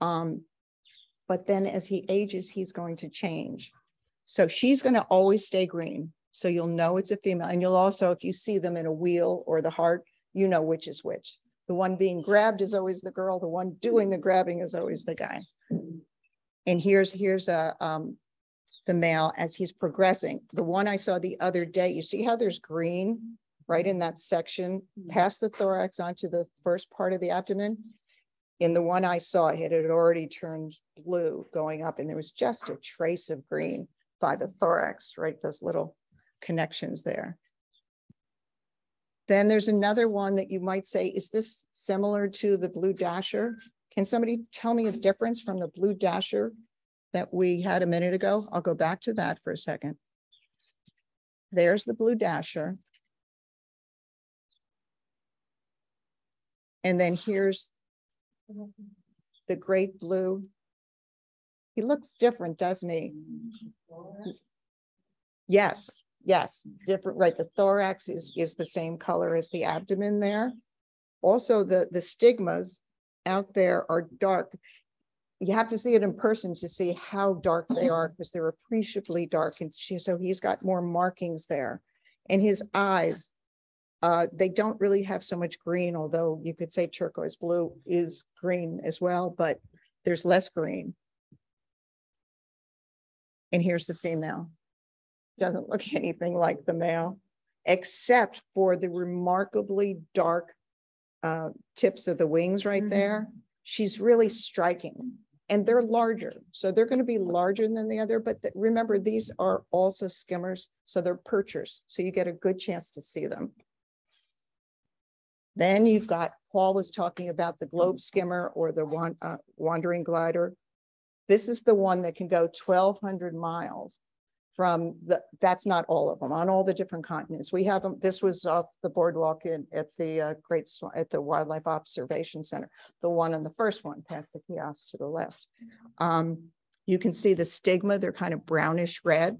Um, but then as he ages, he's going to change. So she's going to always stay green. So you'll know it's a female. And you'll also, if you see them in a wheel or the heart, you know which is which. The one being grabbed is always the girl. The one doing the grabbing is always the guy. And here's here's a um, the male as he's progressing. The one I saw the other day, you see how there's green right in that section, past the thorax onto the first part of the abdomen. In the one I saw, it had already turned blue going up, and there was just a trace of green by the thorax, right? Those little connections there. Then there's another one that you might say, is this similar to the blue dasher? Can somebody tell me a difference from the blue dasher that we had a minute ago? I'll go back to that for a second. There's the blue dasher. And then here's the great blue. He looks different, doesn't he? Yes, yes, different, right? The thorax is, is the same color as the abdomen there. Also, the, the stigmas out there are dark. You have to see it in person to see how dark they are because they're appreciably dark. And she- so he's got more markings there. And his eyes, Uh, they don't really have so much green, although you could say turquoise blue is green as well, but there's less green. And here's the female. Doesn't look anything like the male, except for the remarkably dark uh, tips of the wings right Mhm. there. She's really striking and they're larger. So they're going to be larger than the other, but th- remember, these are also skimmers. So they're perchers. So you get a good chance to see them. Then you've got, Paul was talking about the globe skimmer or the wan- uh, wandering glider. This is the one that can go twelve hundred miles from the, that's not all of them, on all the different continents. We have them, this was off the boardwalk in, at the uh, Great, at the Wildlife Observation Center. The one on the first one, past the kiosk to the left. Um, you can see the stigma, they're kind of brownish red.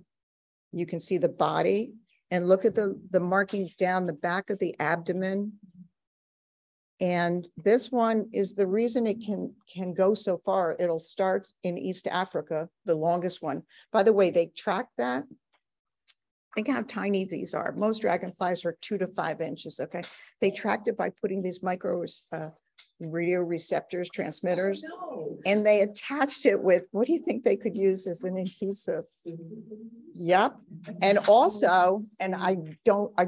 You can see the body and look at the, the markings down the back of the abdomen. And this one is the reason it can, can go so far. It'll start in East Africa, the longest one. By the way, they track that. Think how tiny these are. Most dragonflies are two to five inches, okay? They tracked it by putting these micro uh, radio receptors, transmitters, and they attached it with, what do you think they could use as an adhesive? Yep, and also, and I don't, I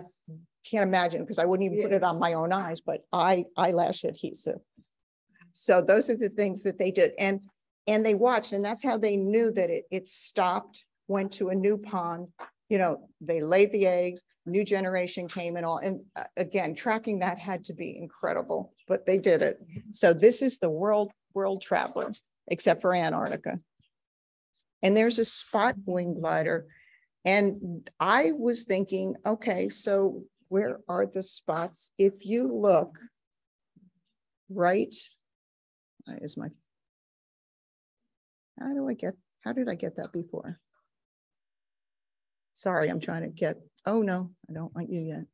can't imagine, because I wouldn't even put it on my own eyes, but eye eyelash adhesive. So those are the things that they did, and, and they watched, and that's how they knew that it, it stopped, went to a new pond. You know, they laid the eggs, new generation came and all, and uh, again, tracking that had to be incredible, but they did it. So this is the world, world traveler, except for Antarctica. And there's a spot wing glider. And I was thinking, okay, so where are the spots? If you look right, is my, how do I get, how did I get that before? Sorry, I'm trying to get, oh no, I don't want you yet.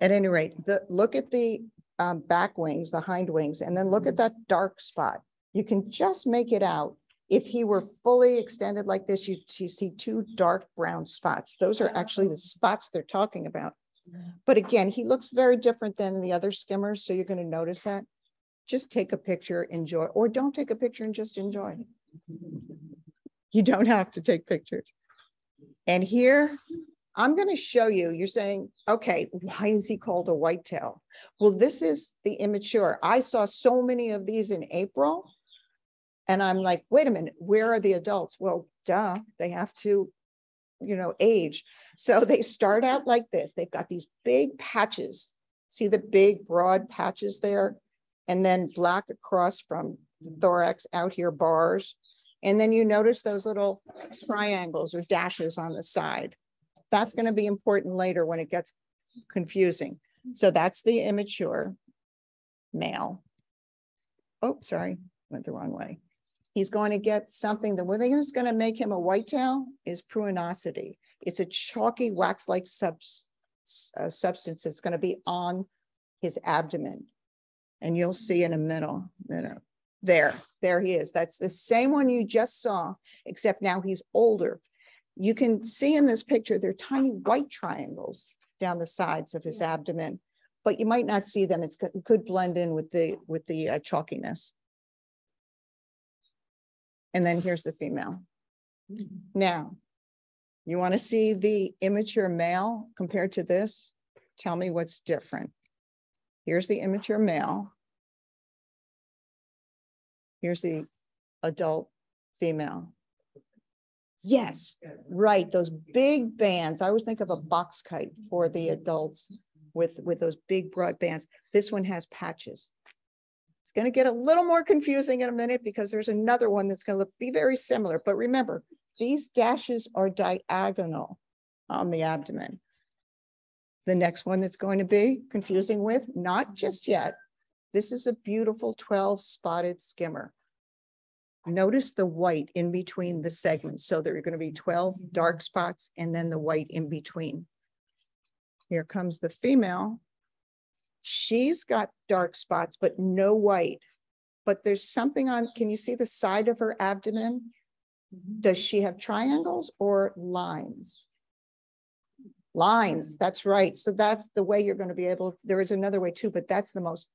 At any rate, the, look at the um, back wings, the hind wings, and then look at that dark spot. You can just make it out. If he were fully extended like this, you, you see two dark brown spots. Those are actually the spots they're talking about. But again, he looks very different than the other skimmers, so you're going to notice that. Just take a picture, enjoy, or don't take a picture and just enjoy. You don't have to take pictures. And here, I'm going to show you, you're saying, okay, why is he called a whitetail? Well, this is the immature. I saw so many of these in April. And I'm like, wait a minute, where are the adults? Well, duh, they have to, you know, age. So they start out like this. They've got these big patches. See the big broad patches there? And then black across from thorax out here bars. And then you notice those little triangles or dashes on the side. That's going to be important later when it gets confusing. So that's the immature male. Oh, sorry, went the wrong way. He's going to get something, the one thing that's going to make him a whitetail is pruinosity. It's a chalky wax-like subs, uh, substance that's going to be on his abdomen. And you'll see in a middle, minute. There, there he is. That's the same one you just saw, except now he's older. You can see in this picture, they're tiny white triangles down the sides of his abdomen, but you might not see them. It's, it could blend in with the, with the uh, chalkiness. And then here's the female. Hmm. Now, you want to see the immature male compared to this? Tell me what's different. Here's the immature male. Here's the adult female. Yes, right, those big bands. I always think of a box kite for the adults with, with those big broad bands. This one has patches. Going to get a little more confusing in a minute because there's another one that's going to be very similar. But remember, these dashes are diagonal on the abdomen. The next one that's going to be confusing with, not just yet. This is a beautiful 12 spotted skimmer. Notice the white in between the segments. So there are going to be 12 dark spots and then the white in between. Here comes the female. She's got dark spots, but no white. But there's something on, can you see the side of her abdomen? Does she have triangles or lines? Lines, that's right. So that's the way you're gonna be able, there is another way too, but that's the most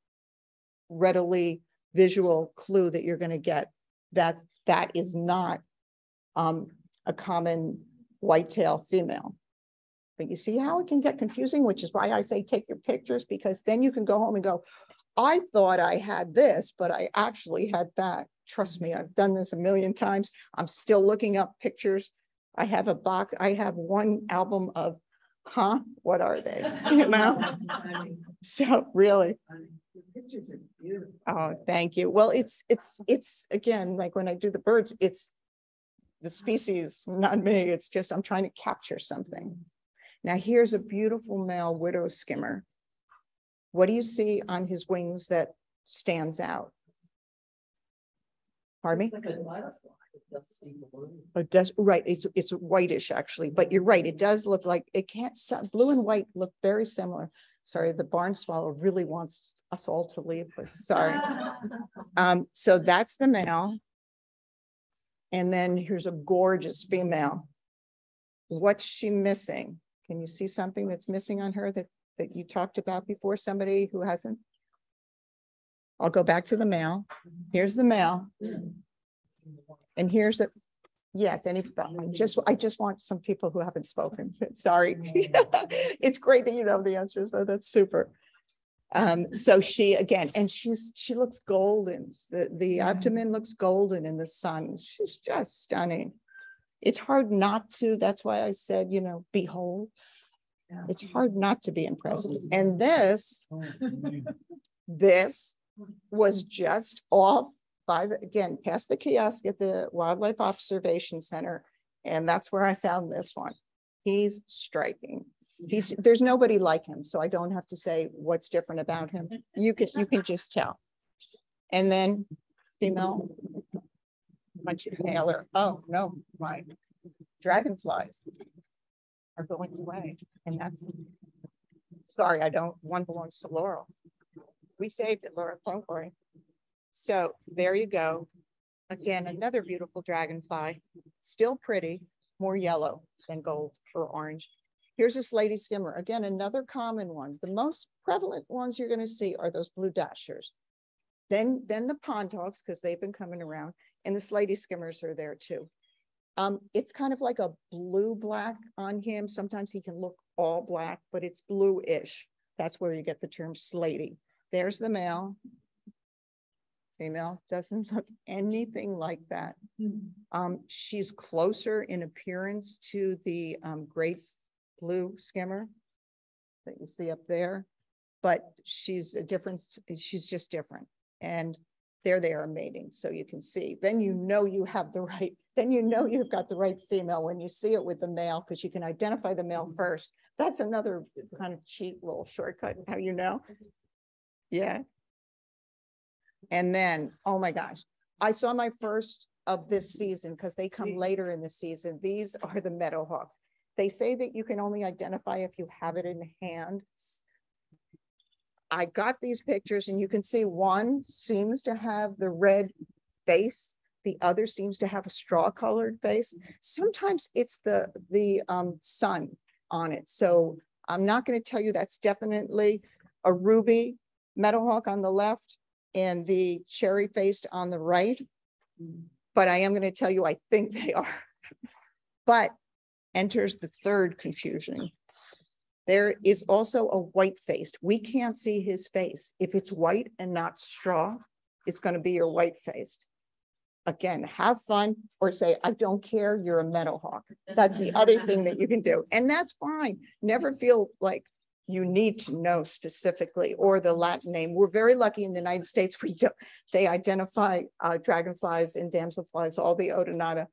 readily visual clue that you're gonna get. That's, that is not um, a common whitetail female. But you see how it can get confusing, which is why I say take your pictures, because then you can go home and go, I thought I had this, but I actually had that. Trust me, I've done this a million times. I'm still looking up pictures. I have a box, I have one album of, huh, what are they? You know? So really, oh, thank you. Well, it's, it's, it's, again, like when I do the birds, it's the species, not me. It's just, I'm trying to capture something. Now here's a beautiful male widow skimmer. What do you see on his wings that stands out? Pardon me? Like It does, right, it's, it's whitish actually, but you're right, it does look like, it can't, blue and white look very similar. Sorry, the barn swallow really wants us all to leave, but sorry. Um, so that's the male. And then here's a gorgeous female. What's she missing? Can you see something that's missing on her that, that you talked about before, somebody who hasn't? I'll go back to the mail. Here's the mail. And here's the, yes, any, I just, I just want some people who haven't spoken, sorry. It's great that you know the answer, so that's super. Um, so she, again, and she's, she looks golden, the, the abdomen looks golden in the sun, she's just stunning. It's hard not to, that's why I said, you know, behold. It's hard not to be impressed, oh, and this, oh, this was just off by the, again, past the kiosk at the Wildlife Observation Center. And that's where I found this one. He's striking. He's, there's nobody like him, so I don't have to say what's different about him. You can, you can just tell. And then female, much paler. Oh, no, my dragonflies are going away. And that's, sorry, I don't, one belongs to Laurel. We saved it, Laura, don't worry. So there you go. Again, another beautiful dragonfly, still pretty, more yellow than gold or orange. Here's this lady skimmer. Again, another common one. The most prevalent ones you're going to see are those blue dashers. Then, then the pond dogs, because they've been coming around, and the lady skimmers are there too. Um, it's kind of like a blue black on him. Sometimes he can look all black, but it's blue-ish. That's where you get the term slaty. There's the male female, doesn't look anything like that. Um, she's closer in appearance to the um, great blue skimmer that you see up there, but she's a difference, she's just different. And there they are mating, so you can see. Then you mm. know you have the right, then you know you've got the right female when you see it with the male, because you can identify the male mm-hmm. first. That's another kind of cheap little shortcut, how you know? Yeah, and then, oh my gosh, I saw my first of this mm-hmm. season because they come mm. later in the season. These are the Meadowhawks. They say that you can only identify if you have it in mm-hmm. hand. I got these pictures and you can see one seems to have the red face. The other seems to have a straw colored face. Sometimes it's the, the um, sun on it. So I'm not going to tell you that's definitely a ruby Meadowhawk on the left and the cherry faced on the right. But I am going to tell you, I think they are. but enters the third confusion. There is also a white faced. We can't see his face. If it's white and not straw, it's going to be your white faced. Again, have fun or say, I don't care, you're a Meadowhawk. That's the other thing that you can do. And that's fine. Never feel like you need to know specifically or the Latin name. We're very lucky in the United States. We don't, they identify uh, dragonflies and damselflies, all the odonata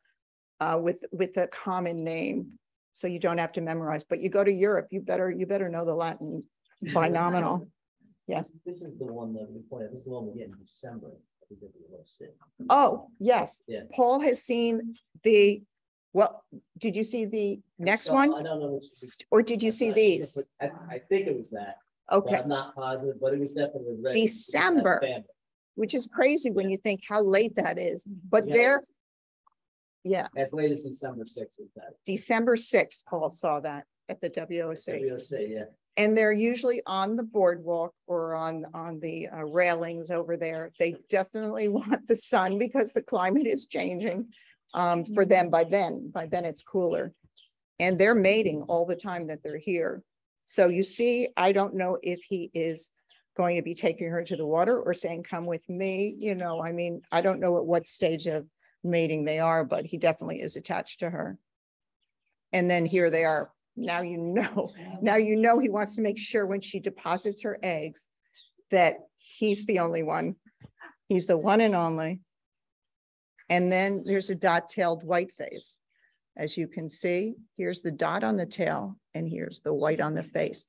uh, with with a common name, so you don't have to memorize. But you go to Europe, you better you better know the Latin binomial. Yes. This is the one that we pointed, this is the one we get in December. that we did the list in. Oh yes. Yeah. Paul has seen the. Well, did you see the next So, one, I don't know. which- or did you see I'm not these? I, I think it was that, Okay. I'm not positive, but it was definitely. red. December. Which is crazy when you think how late that is, but Yeah. there. Yeah, As late as December sixth was that. December sixth, Paul saw that. at the WOC. WOC, yeah. And they're usually on the boardwalk or on, on the uh, railings over there. They definitely want the sun because the climate is changing um, for them by then. By then it's cooler. And they're mating all the time that they're here. So you see, I don't know if he is going to be taking her to the water or saying, come with me. You know, I mean, I don't know at what stage of mating they are, but he definitely is attached to her. And then here they are. Now you know, now you know he wants to make sure when she deposits her eggs that he's the only one. He's the one and only. And then there's a dot-tailed white face. As you can see, here's the dot on the tail and here's the white on the face.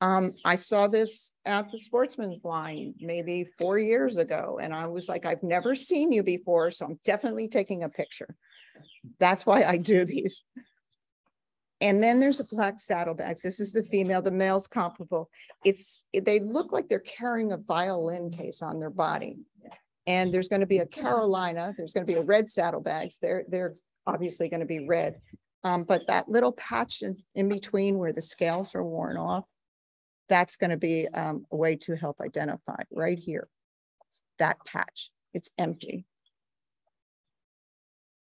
Um, I saw this at the Sportsman's Blind maybe four years ago, and I was like, I've never seen you before, so I'm definitely taking a picture. That's why I do these. And then there's a black saddlebags. This is the female, the male's comparable. It's, they look like they're carrying a violin case on their body. And there's going to be a Carolina, there's going to be a red saddlebags. They're, they're obviously going to be red. Um, but that little patch in, in between where the scales are worn off, that's going to be um, a way to help identify right here. That patch, it's empty.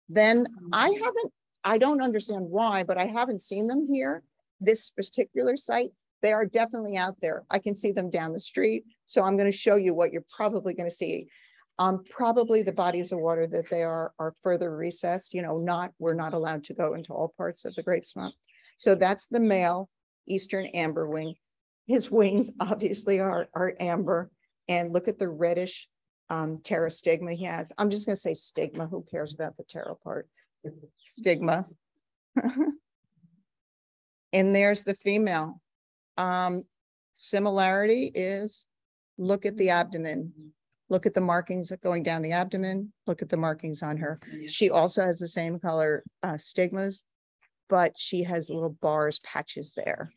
Then I haven't, I don't understand why, but I haven't seen them here. This particular site, they are definitely out there. I can see them down the street. So I'm going to show you what you're probably going to see. Um, probably the bodies of water that they are are further recessed, you know, not, we're not allowed to go into all parts of the Great Swamp. So that's the male Eastern amber wing. His wings obviously are, are amber and look at the reddish um, pterostigma he has. I'm just gonna say stigma, who cares about the ptero part? Stigma. and there's the female. Um, similarity is, look at the abdomen. Look at the markings going down the abdomen, look at the markings on her. She also has the same color uh, stigmas, but she has little bars, patches there.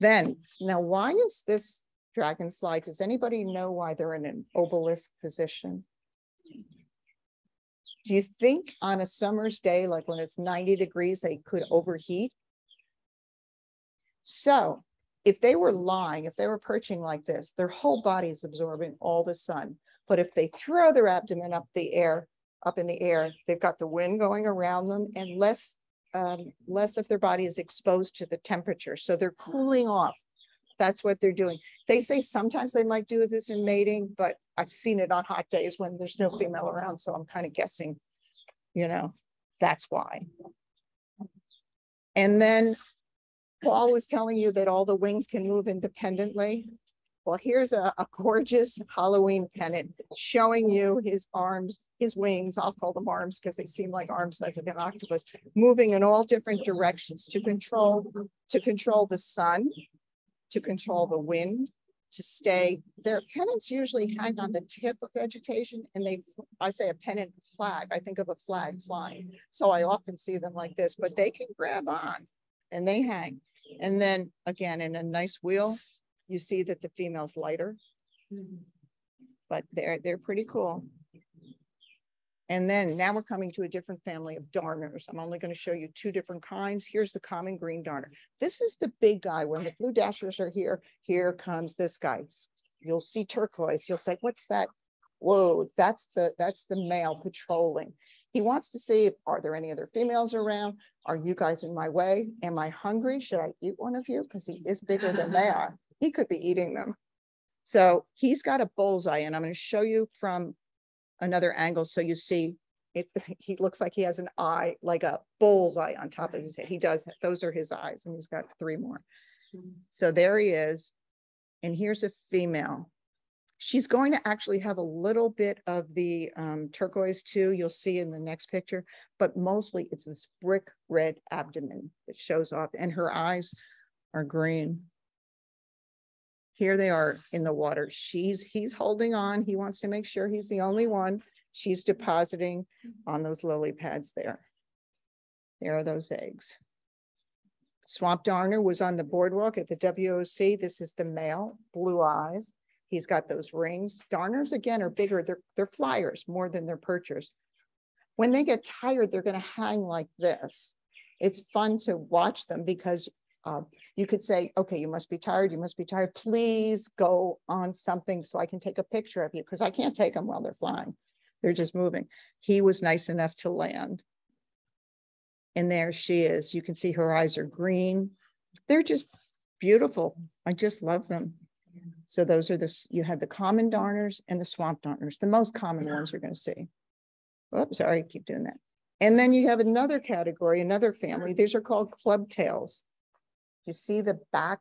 Then, now why is this dragonfly, does anybody know why they're in an obelisk position? Do you think on a summer's day, like when it's 90 degrees, they could overheat? So if they were lying, if they were perching like this, their whole body is absorbing all the sun. But if they throw their abdomen up the air, up in the air, they've got the wind going around them and less, um, less of their body is exposed to the temperature. So they're cooling off. That's what they're doing. They say sometimes they might do this in mating, but I've seen it on hot days when there's no female around. So I'm kind of guessing, you know, that's why. And then Paul was telling you that all the wings can move independently. Well, here's a, a gorgeous Halloween pennant showing you his arms, his wings, I'll call them arms because they seem like arms like an octopus, moving in all different directions to control, to control the sun, to control the wind, to stay. Their pennants usually hang on the tip of vegetation and they, I say a pennant flag, I think of a flag flying. So I often see them like this, but they can grab on and they hang. And then again, in a nice wheel, you see that the female's lighter, but they're, they're pretty cool. And then now we're coming to a different family of darners. I'm only going to show you two different kinds. Here's the common green darner. This is the big guy. When the blue dashers are here, here comes this guy. You'll see turquoise. You'll say, what's that? Whoa, that's the that's the male patrolling. He wants to see, are there any other females around? Are you guys in my way? Am I hungry? Should I eat one of you? Because he is bigger than they are. He could be eating them. So he's got a bullseye and I'm going to show you from another angle so you see it. He looks like he has an eye, like a bullseye on top of his head. He does. Those are his eyes and he's got three more. So there he is. And here's a female. She's going to actually have a little bit of the um, turquoise too, you'll see in the next picture, but mostly it's this brick red abdomen that shows off and her eyes are green. Here they are in the water. She's, he's holding on. He wants to make sure he's the only one. She's depositing on those lily pads there. There are those eggs. Swamp Darner was on the boardwalk at the WOC. This is the male, blue eyes. He's got those rings. Darners again are bigger. They're, they're flyers more than they're perchers. When they get tired, they're going to hang like this. It's fun to watch them because uh, you could say, okay, you must be tired, you must be tired. Please go on something so I can take a picture of you because I can't take them while they're flying. They're just moving. He was nice enough to land. And there she is. You can see her eyes are green. They're just beautiful. I just love them. So those are the, you had the common darners and the swamp darners, the most common ones you're gonna see. Oops, sorry, I keep doing that. And then you have another category, another family. These are called club tails. You see the back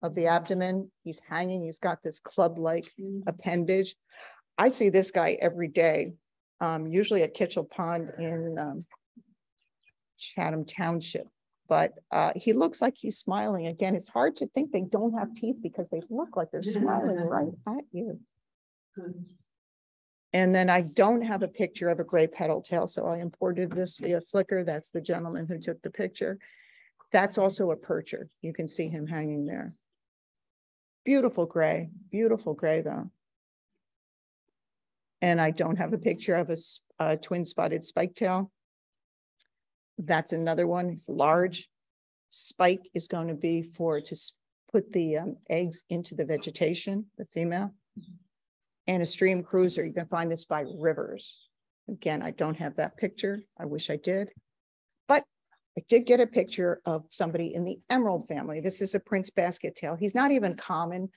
of the abdomen? He's hanging, he's got this club-like appendage. I see this guy every day, um, usually at Kitchell Pond in, um, Chatham Township. But, uh, he looks like he's smiling. Again, it's hard to think they don't have teeth because they look like they're smiling right at you. And then I don't have a picture of a gray petal tail, so I imported this via Flickr. That's the gentleman who took the picture. That's also a percher. You can see him hanging there. Beautiful gray, beautiful gray though. And I don't have a picture of a twin spotted spike tail. That's another one. It's large. Spike is going to be for to put the um, eggs into the vegetation, the female. And a stream cruiser, you can find this by rivers. Again, I don't have that picture. I wish I did. I did get a picture of somebody in the emerald family. This is a Prince basket tail. He's not even common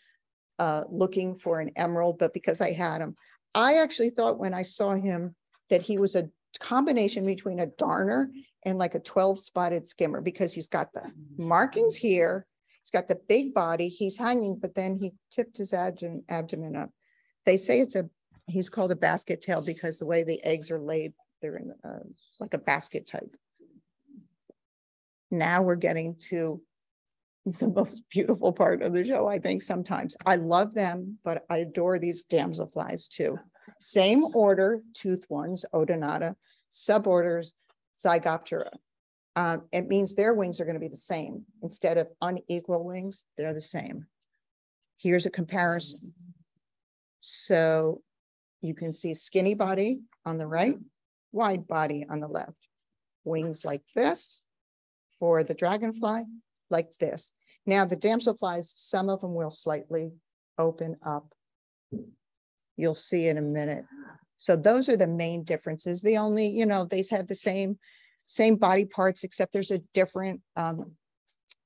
uh, looking for an emerald, but because I had him, I actually thought when I saw him that he was a combination between a darner and like a twelve spotted skimmer because he's got the markings here. He's got the big body, he's hanging, but then he tipped his abdomen, abdomen up. They say it's a, he's called a basket tail because the way the eggs are laid, they're in uh, like a basket type. Now we're getting to the most beautiful part of the show, I think sometimes. I love them, but I adore these damselflies too. Same order, tooth ones, Odonata, suborders, Zygoptera. Uh, it means their wings are going to be the same. Instead of unequal wings, they're the same. Here's a comparison. So you can see skinny body on the right, wide body on the left. Wings like this for the dragonfly, like this. Now the damselflies, some of them will slightly open up. You'll see in a minute. So those are the main differences. The only, you know, they have the same, same body parts, except there's a different um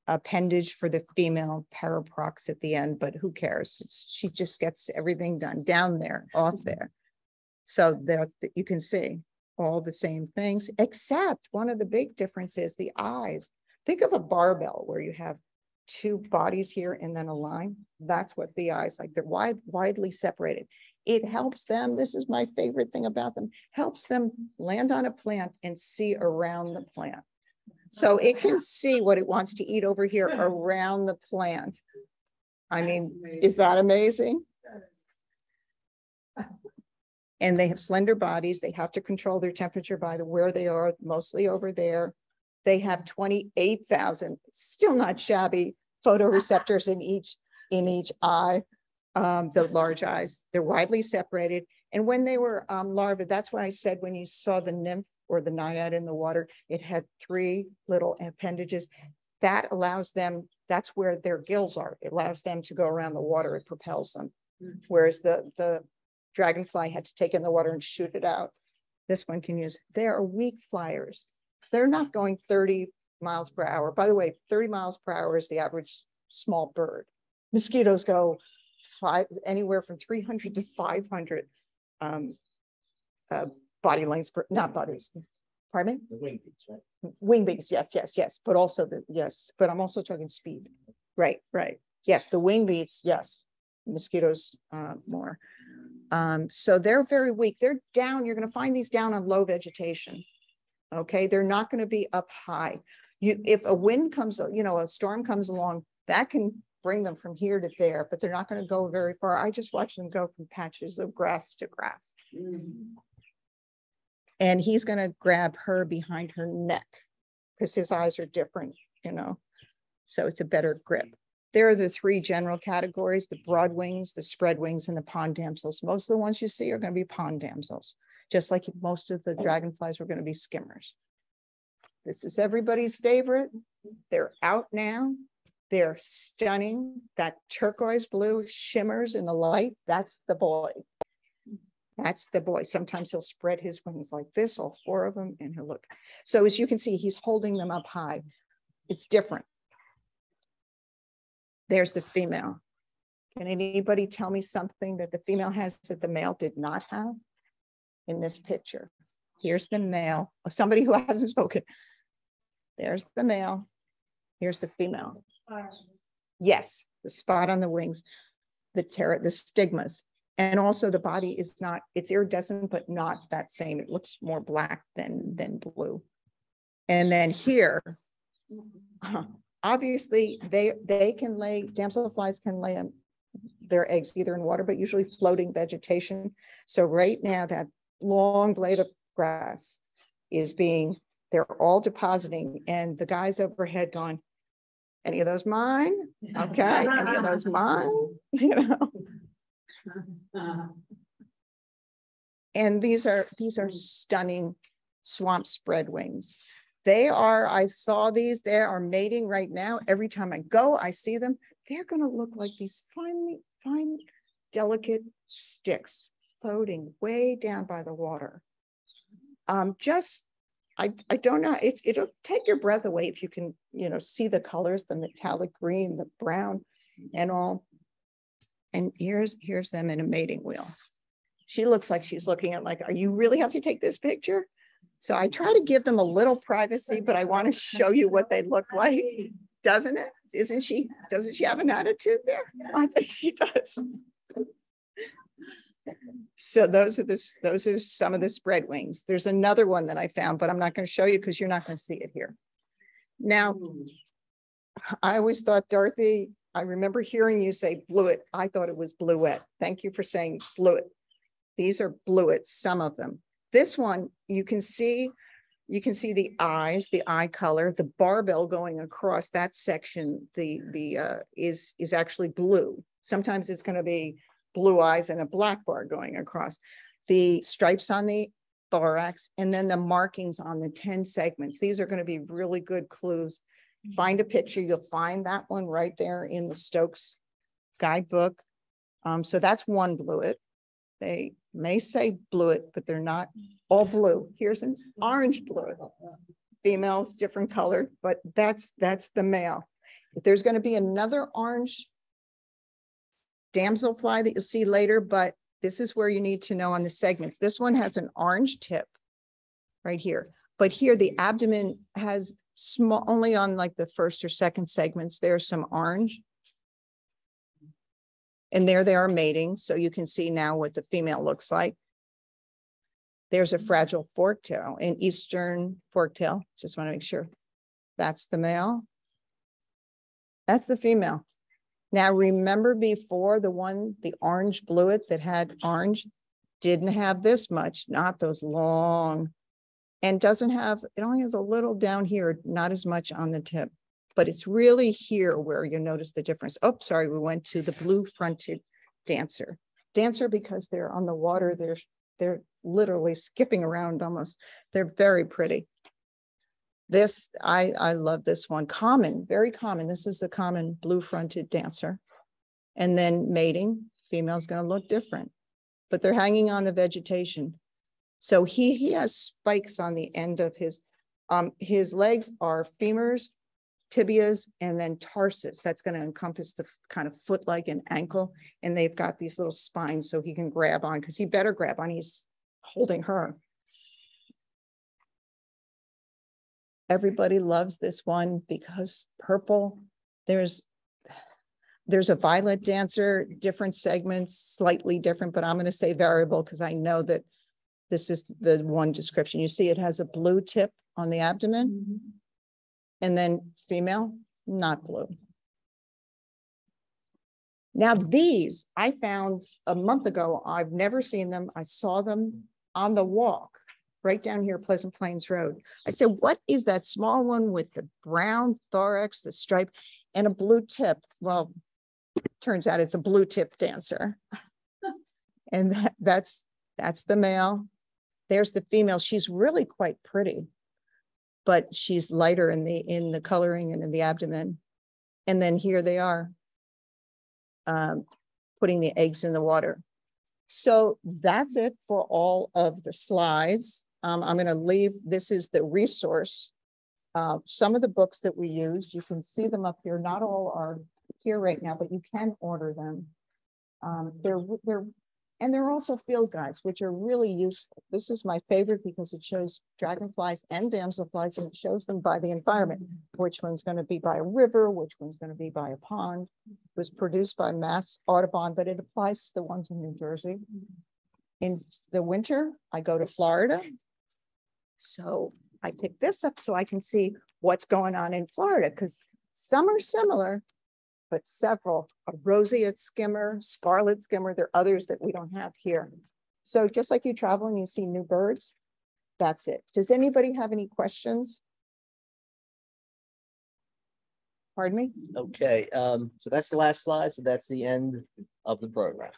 appendage for the female paraprocts at the end, but who cares? It's- She just gets everything done down there, off there. So the- you can see all the same things, except one of the big differences, the eyes. Think of a barbell where you have two bodies here and then a line. That's what the eyes like. They're wide, widely separated. It helps them. This is my favorite thing about them. Helps them land on a plant and see around the plant. So it can see what it wants to eat over here around the plant. I mean, is that amazing? And they have slender bodies. They have to control their temperature by the where they are, mostly over there. They have twenty-eight thousand, still not shabby photoreceptors in each, in each eye. Um, the large eyes, they're widely separated. And when they were um larvae, that's why I said when you saw the nymph or the naiad in the water, it had three little appendages. That allows them, that's where their gills are. It allows them to go around the water. It propels them. Whereas the, the dragonfly had to take in the water and shoot it out. This one can use, they're weak flyers. They're not going thirty miles per hour. By the way, thirty miles per hour is the average small bird. Mosquitoes go five, anywhere from three hundred to five hundred um, uh, body lengths, per not bodies, pardon me? The wing beats, right? Wing beats, yes, yes, yes, but also the, yes, but I'm also talking speed. Right, right. Yes, the wing beats, yes. Mosquitoes, uh, more. Um, so they're very weak. They're down, you're gonna find these down on low vegetation. Okay, they're not gonna be up high. You, if a wind comes, you know, a storm comes along, that can bring them from here to there, but they're not gonna go very far. I just watch them go from patches of grass to grass. And he's gonna grab her behind her neck because his eyes are different, you know. So it's a better grip. There are the three general categories, the broad wings, the spread wings, and the pond damsels. Most of the ones you see are gonna be pond damsels, just like most of the oh. dragonflies were gonna be skimmers. This is everybody's favorite. They're out now. They're stunning. That turquoise blue shimmers in the light. That's the boy. That's the boy. Sometimes he'll spread his wings like this, all four of them, and he'll look. So as you can see, he's holding them up high. It's different. There's the female. Can anybody tell me something that the female has that the male did not have in this picture? Here's the male, oh, somebody who hasn't spoken. There's the male. Here's the female. Yes, the spot on the wings, the terror, the stigmas. And also the body is not, it's iridescent, but not that same. It looks more black than, than blue. And then here, mm-hmm. uh-huh, obviously they, they can lay, damselflies can lay um, their eggs either in water, but usually floating vegetation. So right now that long blade of grass is being, they're all depositing and the guys overhead going, any of those mine? Okay, any of those mine? You know? And these are, these are stunning swamp spread wings. They are, I saw these, they are mating right now. Every time I go, I see them. They're gonna look like these finely, fine, delicate sticks floating way down by the water um, just I, I don't know. It's it'll take your breath away if you can, you know, see the colors, the metallic green, the brown, and all. And here's here's them in a mating wheel. She looks like she's looking at like, are you really have to take this picture? So I try to give them a little privacy, but I want to show you what they look like. Doesn't it? Isn't she? Doesn't she have an attitude there? I think she does. So those are the, those are some of the spread wings. There's another one that I found, but I'm not going to show you because you're not going to see it here. Now, I always thought, Dorothy, I remember hearing you say bluet. I thought it was bluet. Thank you for saying bluet. These are bluets, some of them. This one, you can see, you can see the eyes, the eye color, the barbell going across that section, the, the, uh, is, is actually blue. Sometimes it's going to be blue eyes and a black bar going across. The stripes on the thorax and then the markings on the 10 segments. These are going to be really good clues. Find a picture, you'll find that one right there in the Stokes guidebook. Um, so that's one bluet. They may say bluet, but they're not all blue. Here's an orange bluet. Females different colored, but that's that's the male. If there's going to be another orange damselfly that you'll see later, but this is where you need to know on the segments. This one has an orange tip right here, but here the abdomen has small, only on like the first or second segments, there's some orange. And there they are mating. So you can see now what the female looks like. There's a mm-hmm. fragile forktail, an eastern forktail. Just want to make sure that's the male. That's the female. Now, remember before the one, the orange bluet that had orange didn't have this much, not those long, and doesn't have, it only has a little down here, not as much on the tip, but it's really here where you notice the difference. Oh, sorry, we went to the blue fronted dancer. Dancer because they're on the water, they're, they're literally skipping around almost. They're very pretty. This, I, I love this one. Common, very common. This is the common blue fronted dancer. And then mating, female's going to look different, but they're hanging on the vegetation. So he, he has spikes on the end of his, um, his legs are femurs, tibias, and then tarsus. That's going to encompass the kind of foot leg and ankle. And they've got these little spines so he can grab on because he better grab on. He's holding her. Everybody loves this one because purple, there's there's a violet dancer, different segments, slightly different, but I'm going to say variable because I know that this is the one description. You see it has a blue tip on the abdomen mm -hmm. And then female, not blue. Now these I found a month ago. I've never seen them. I saw them on the walk right down here, Pleasant Plains Road. I said, what is that small one with the brown thorax, the stripe, and a blue tip? Well, turns out it's a blue tip dancer. and that, that's that's the male. There's the female. She's really quite pretty. But she's lighter in the, in the coloring and in the abdomen. And then here they are. Um, putting the eggs in the water. So that's it for all of the slides. Um, I'm gonna leave, this is the resource. Uh, some of the books that we used, you can see them up here. Not all are here right now, but you can order them. Um, they're, they're, and there are also field guides, which are really useful. This is my favorite because it shows dragonflies and damselflies and it shows them by the environment. Which one's gonna be by a river, which one's gonna be by a pond. It Was produced by Mass Audubon, but it applies to the ones in New Jersey. In the winter, I go to Florida. So I pick this up so I can see what's going on in Florida, because some are similar, but several, a roseate skimmer, scarlet skimmer, there are others that we don't have here. So just like you travel and you see new birds, that's it. Does anybody have any questions? Pardon me? Okay, um, so that's the last slide. So that's the end of the program.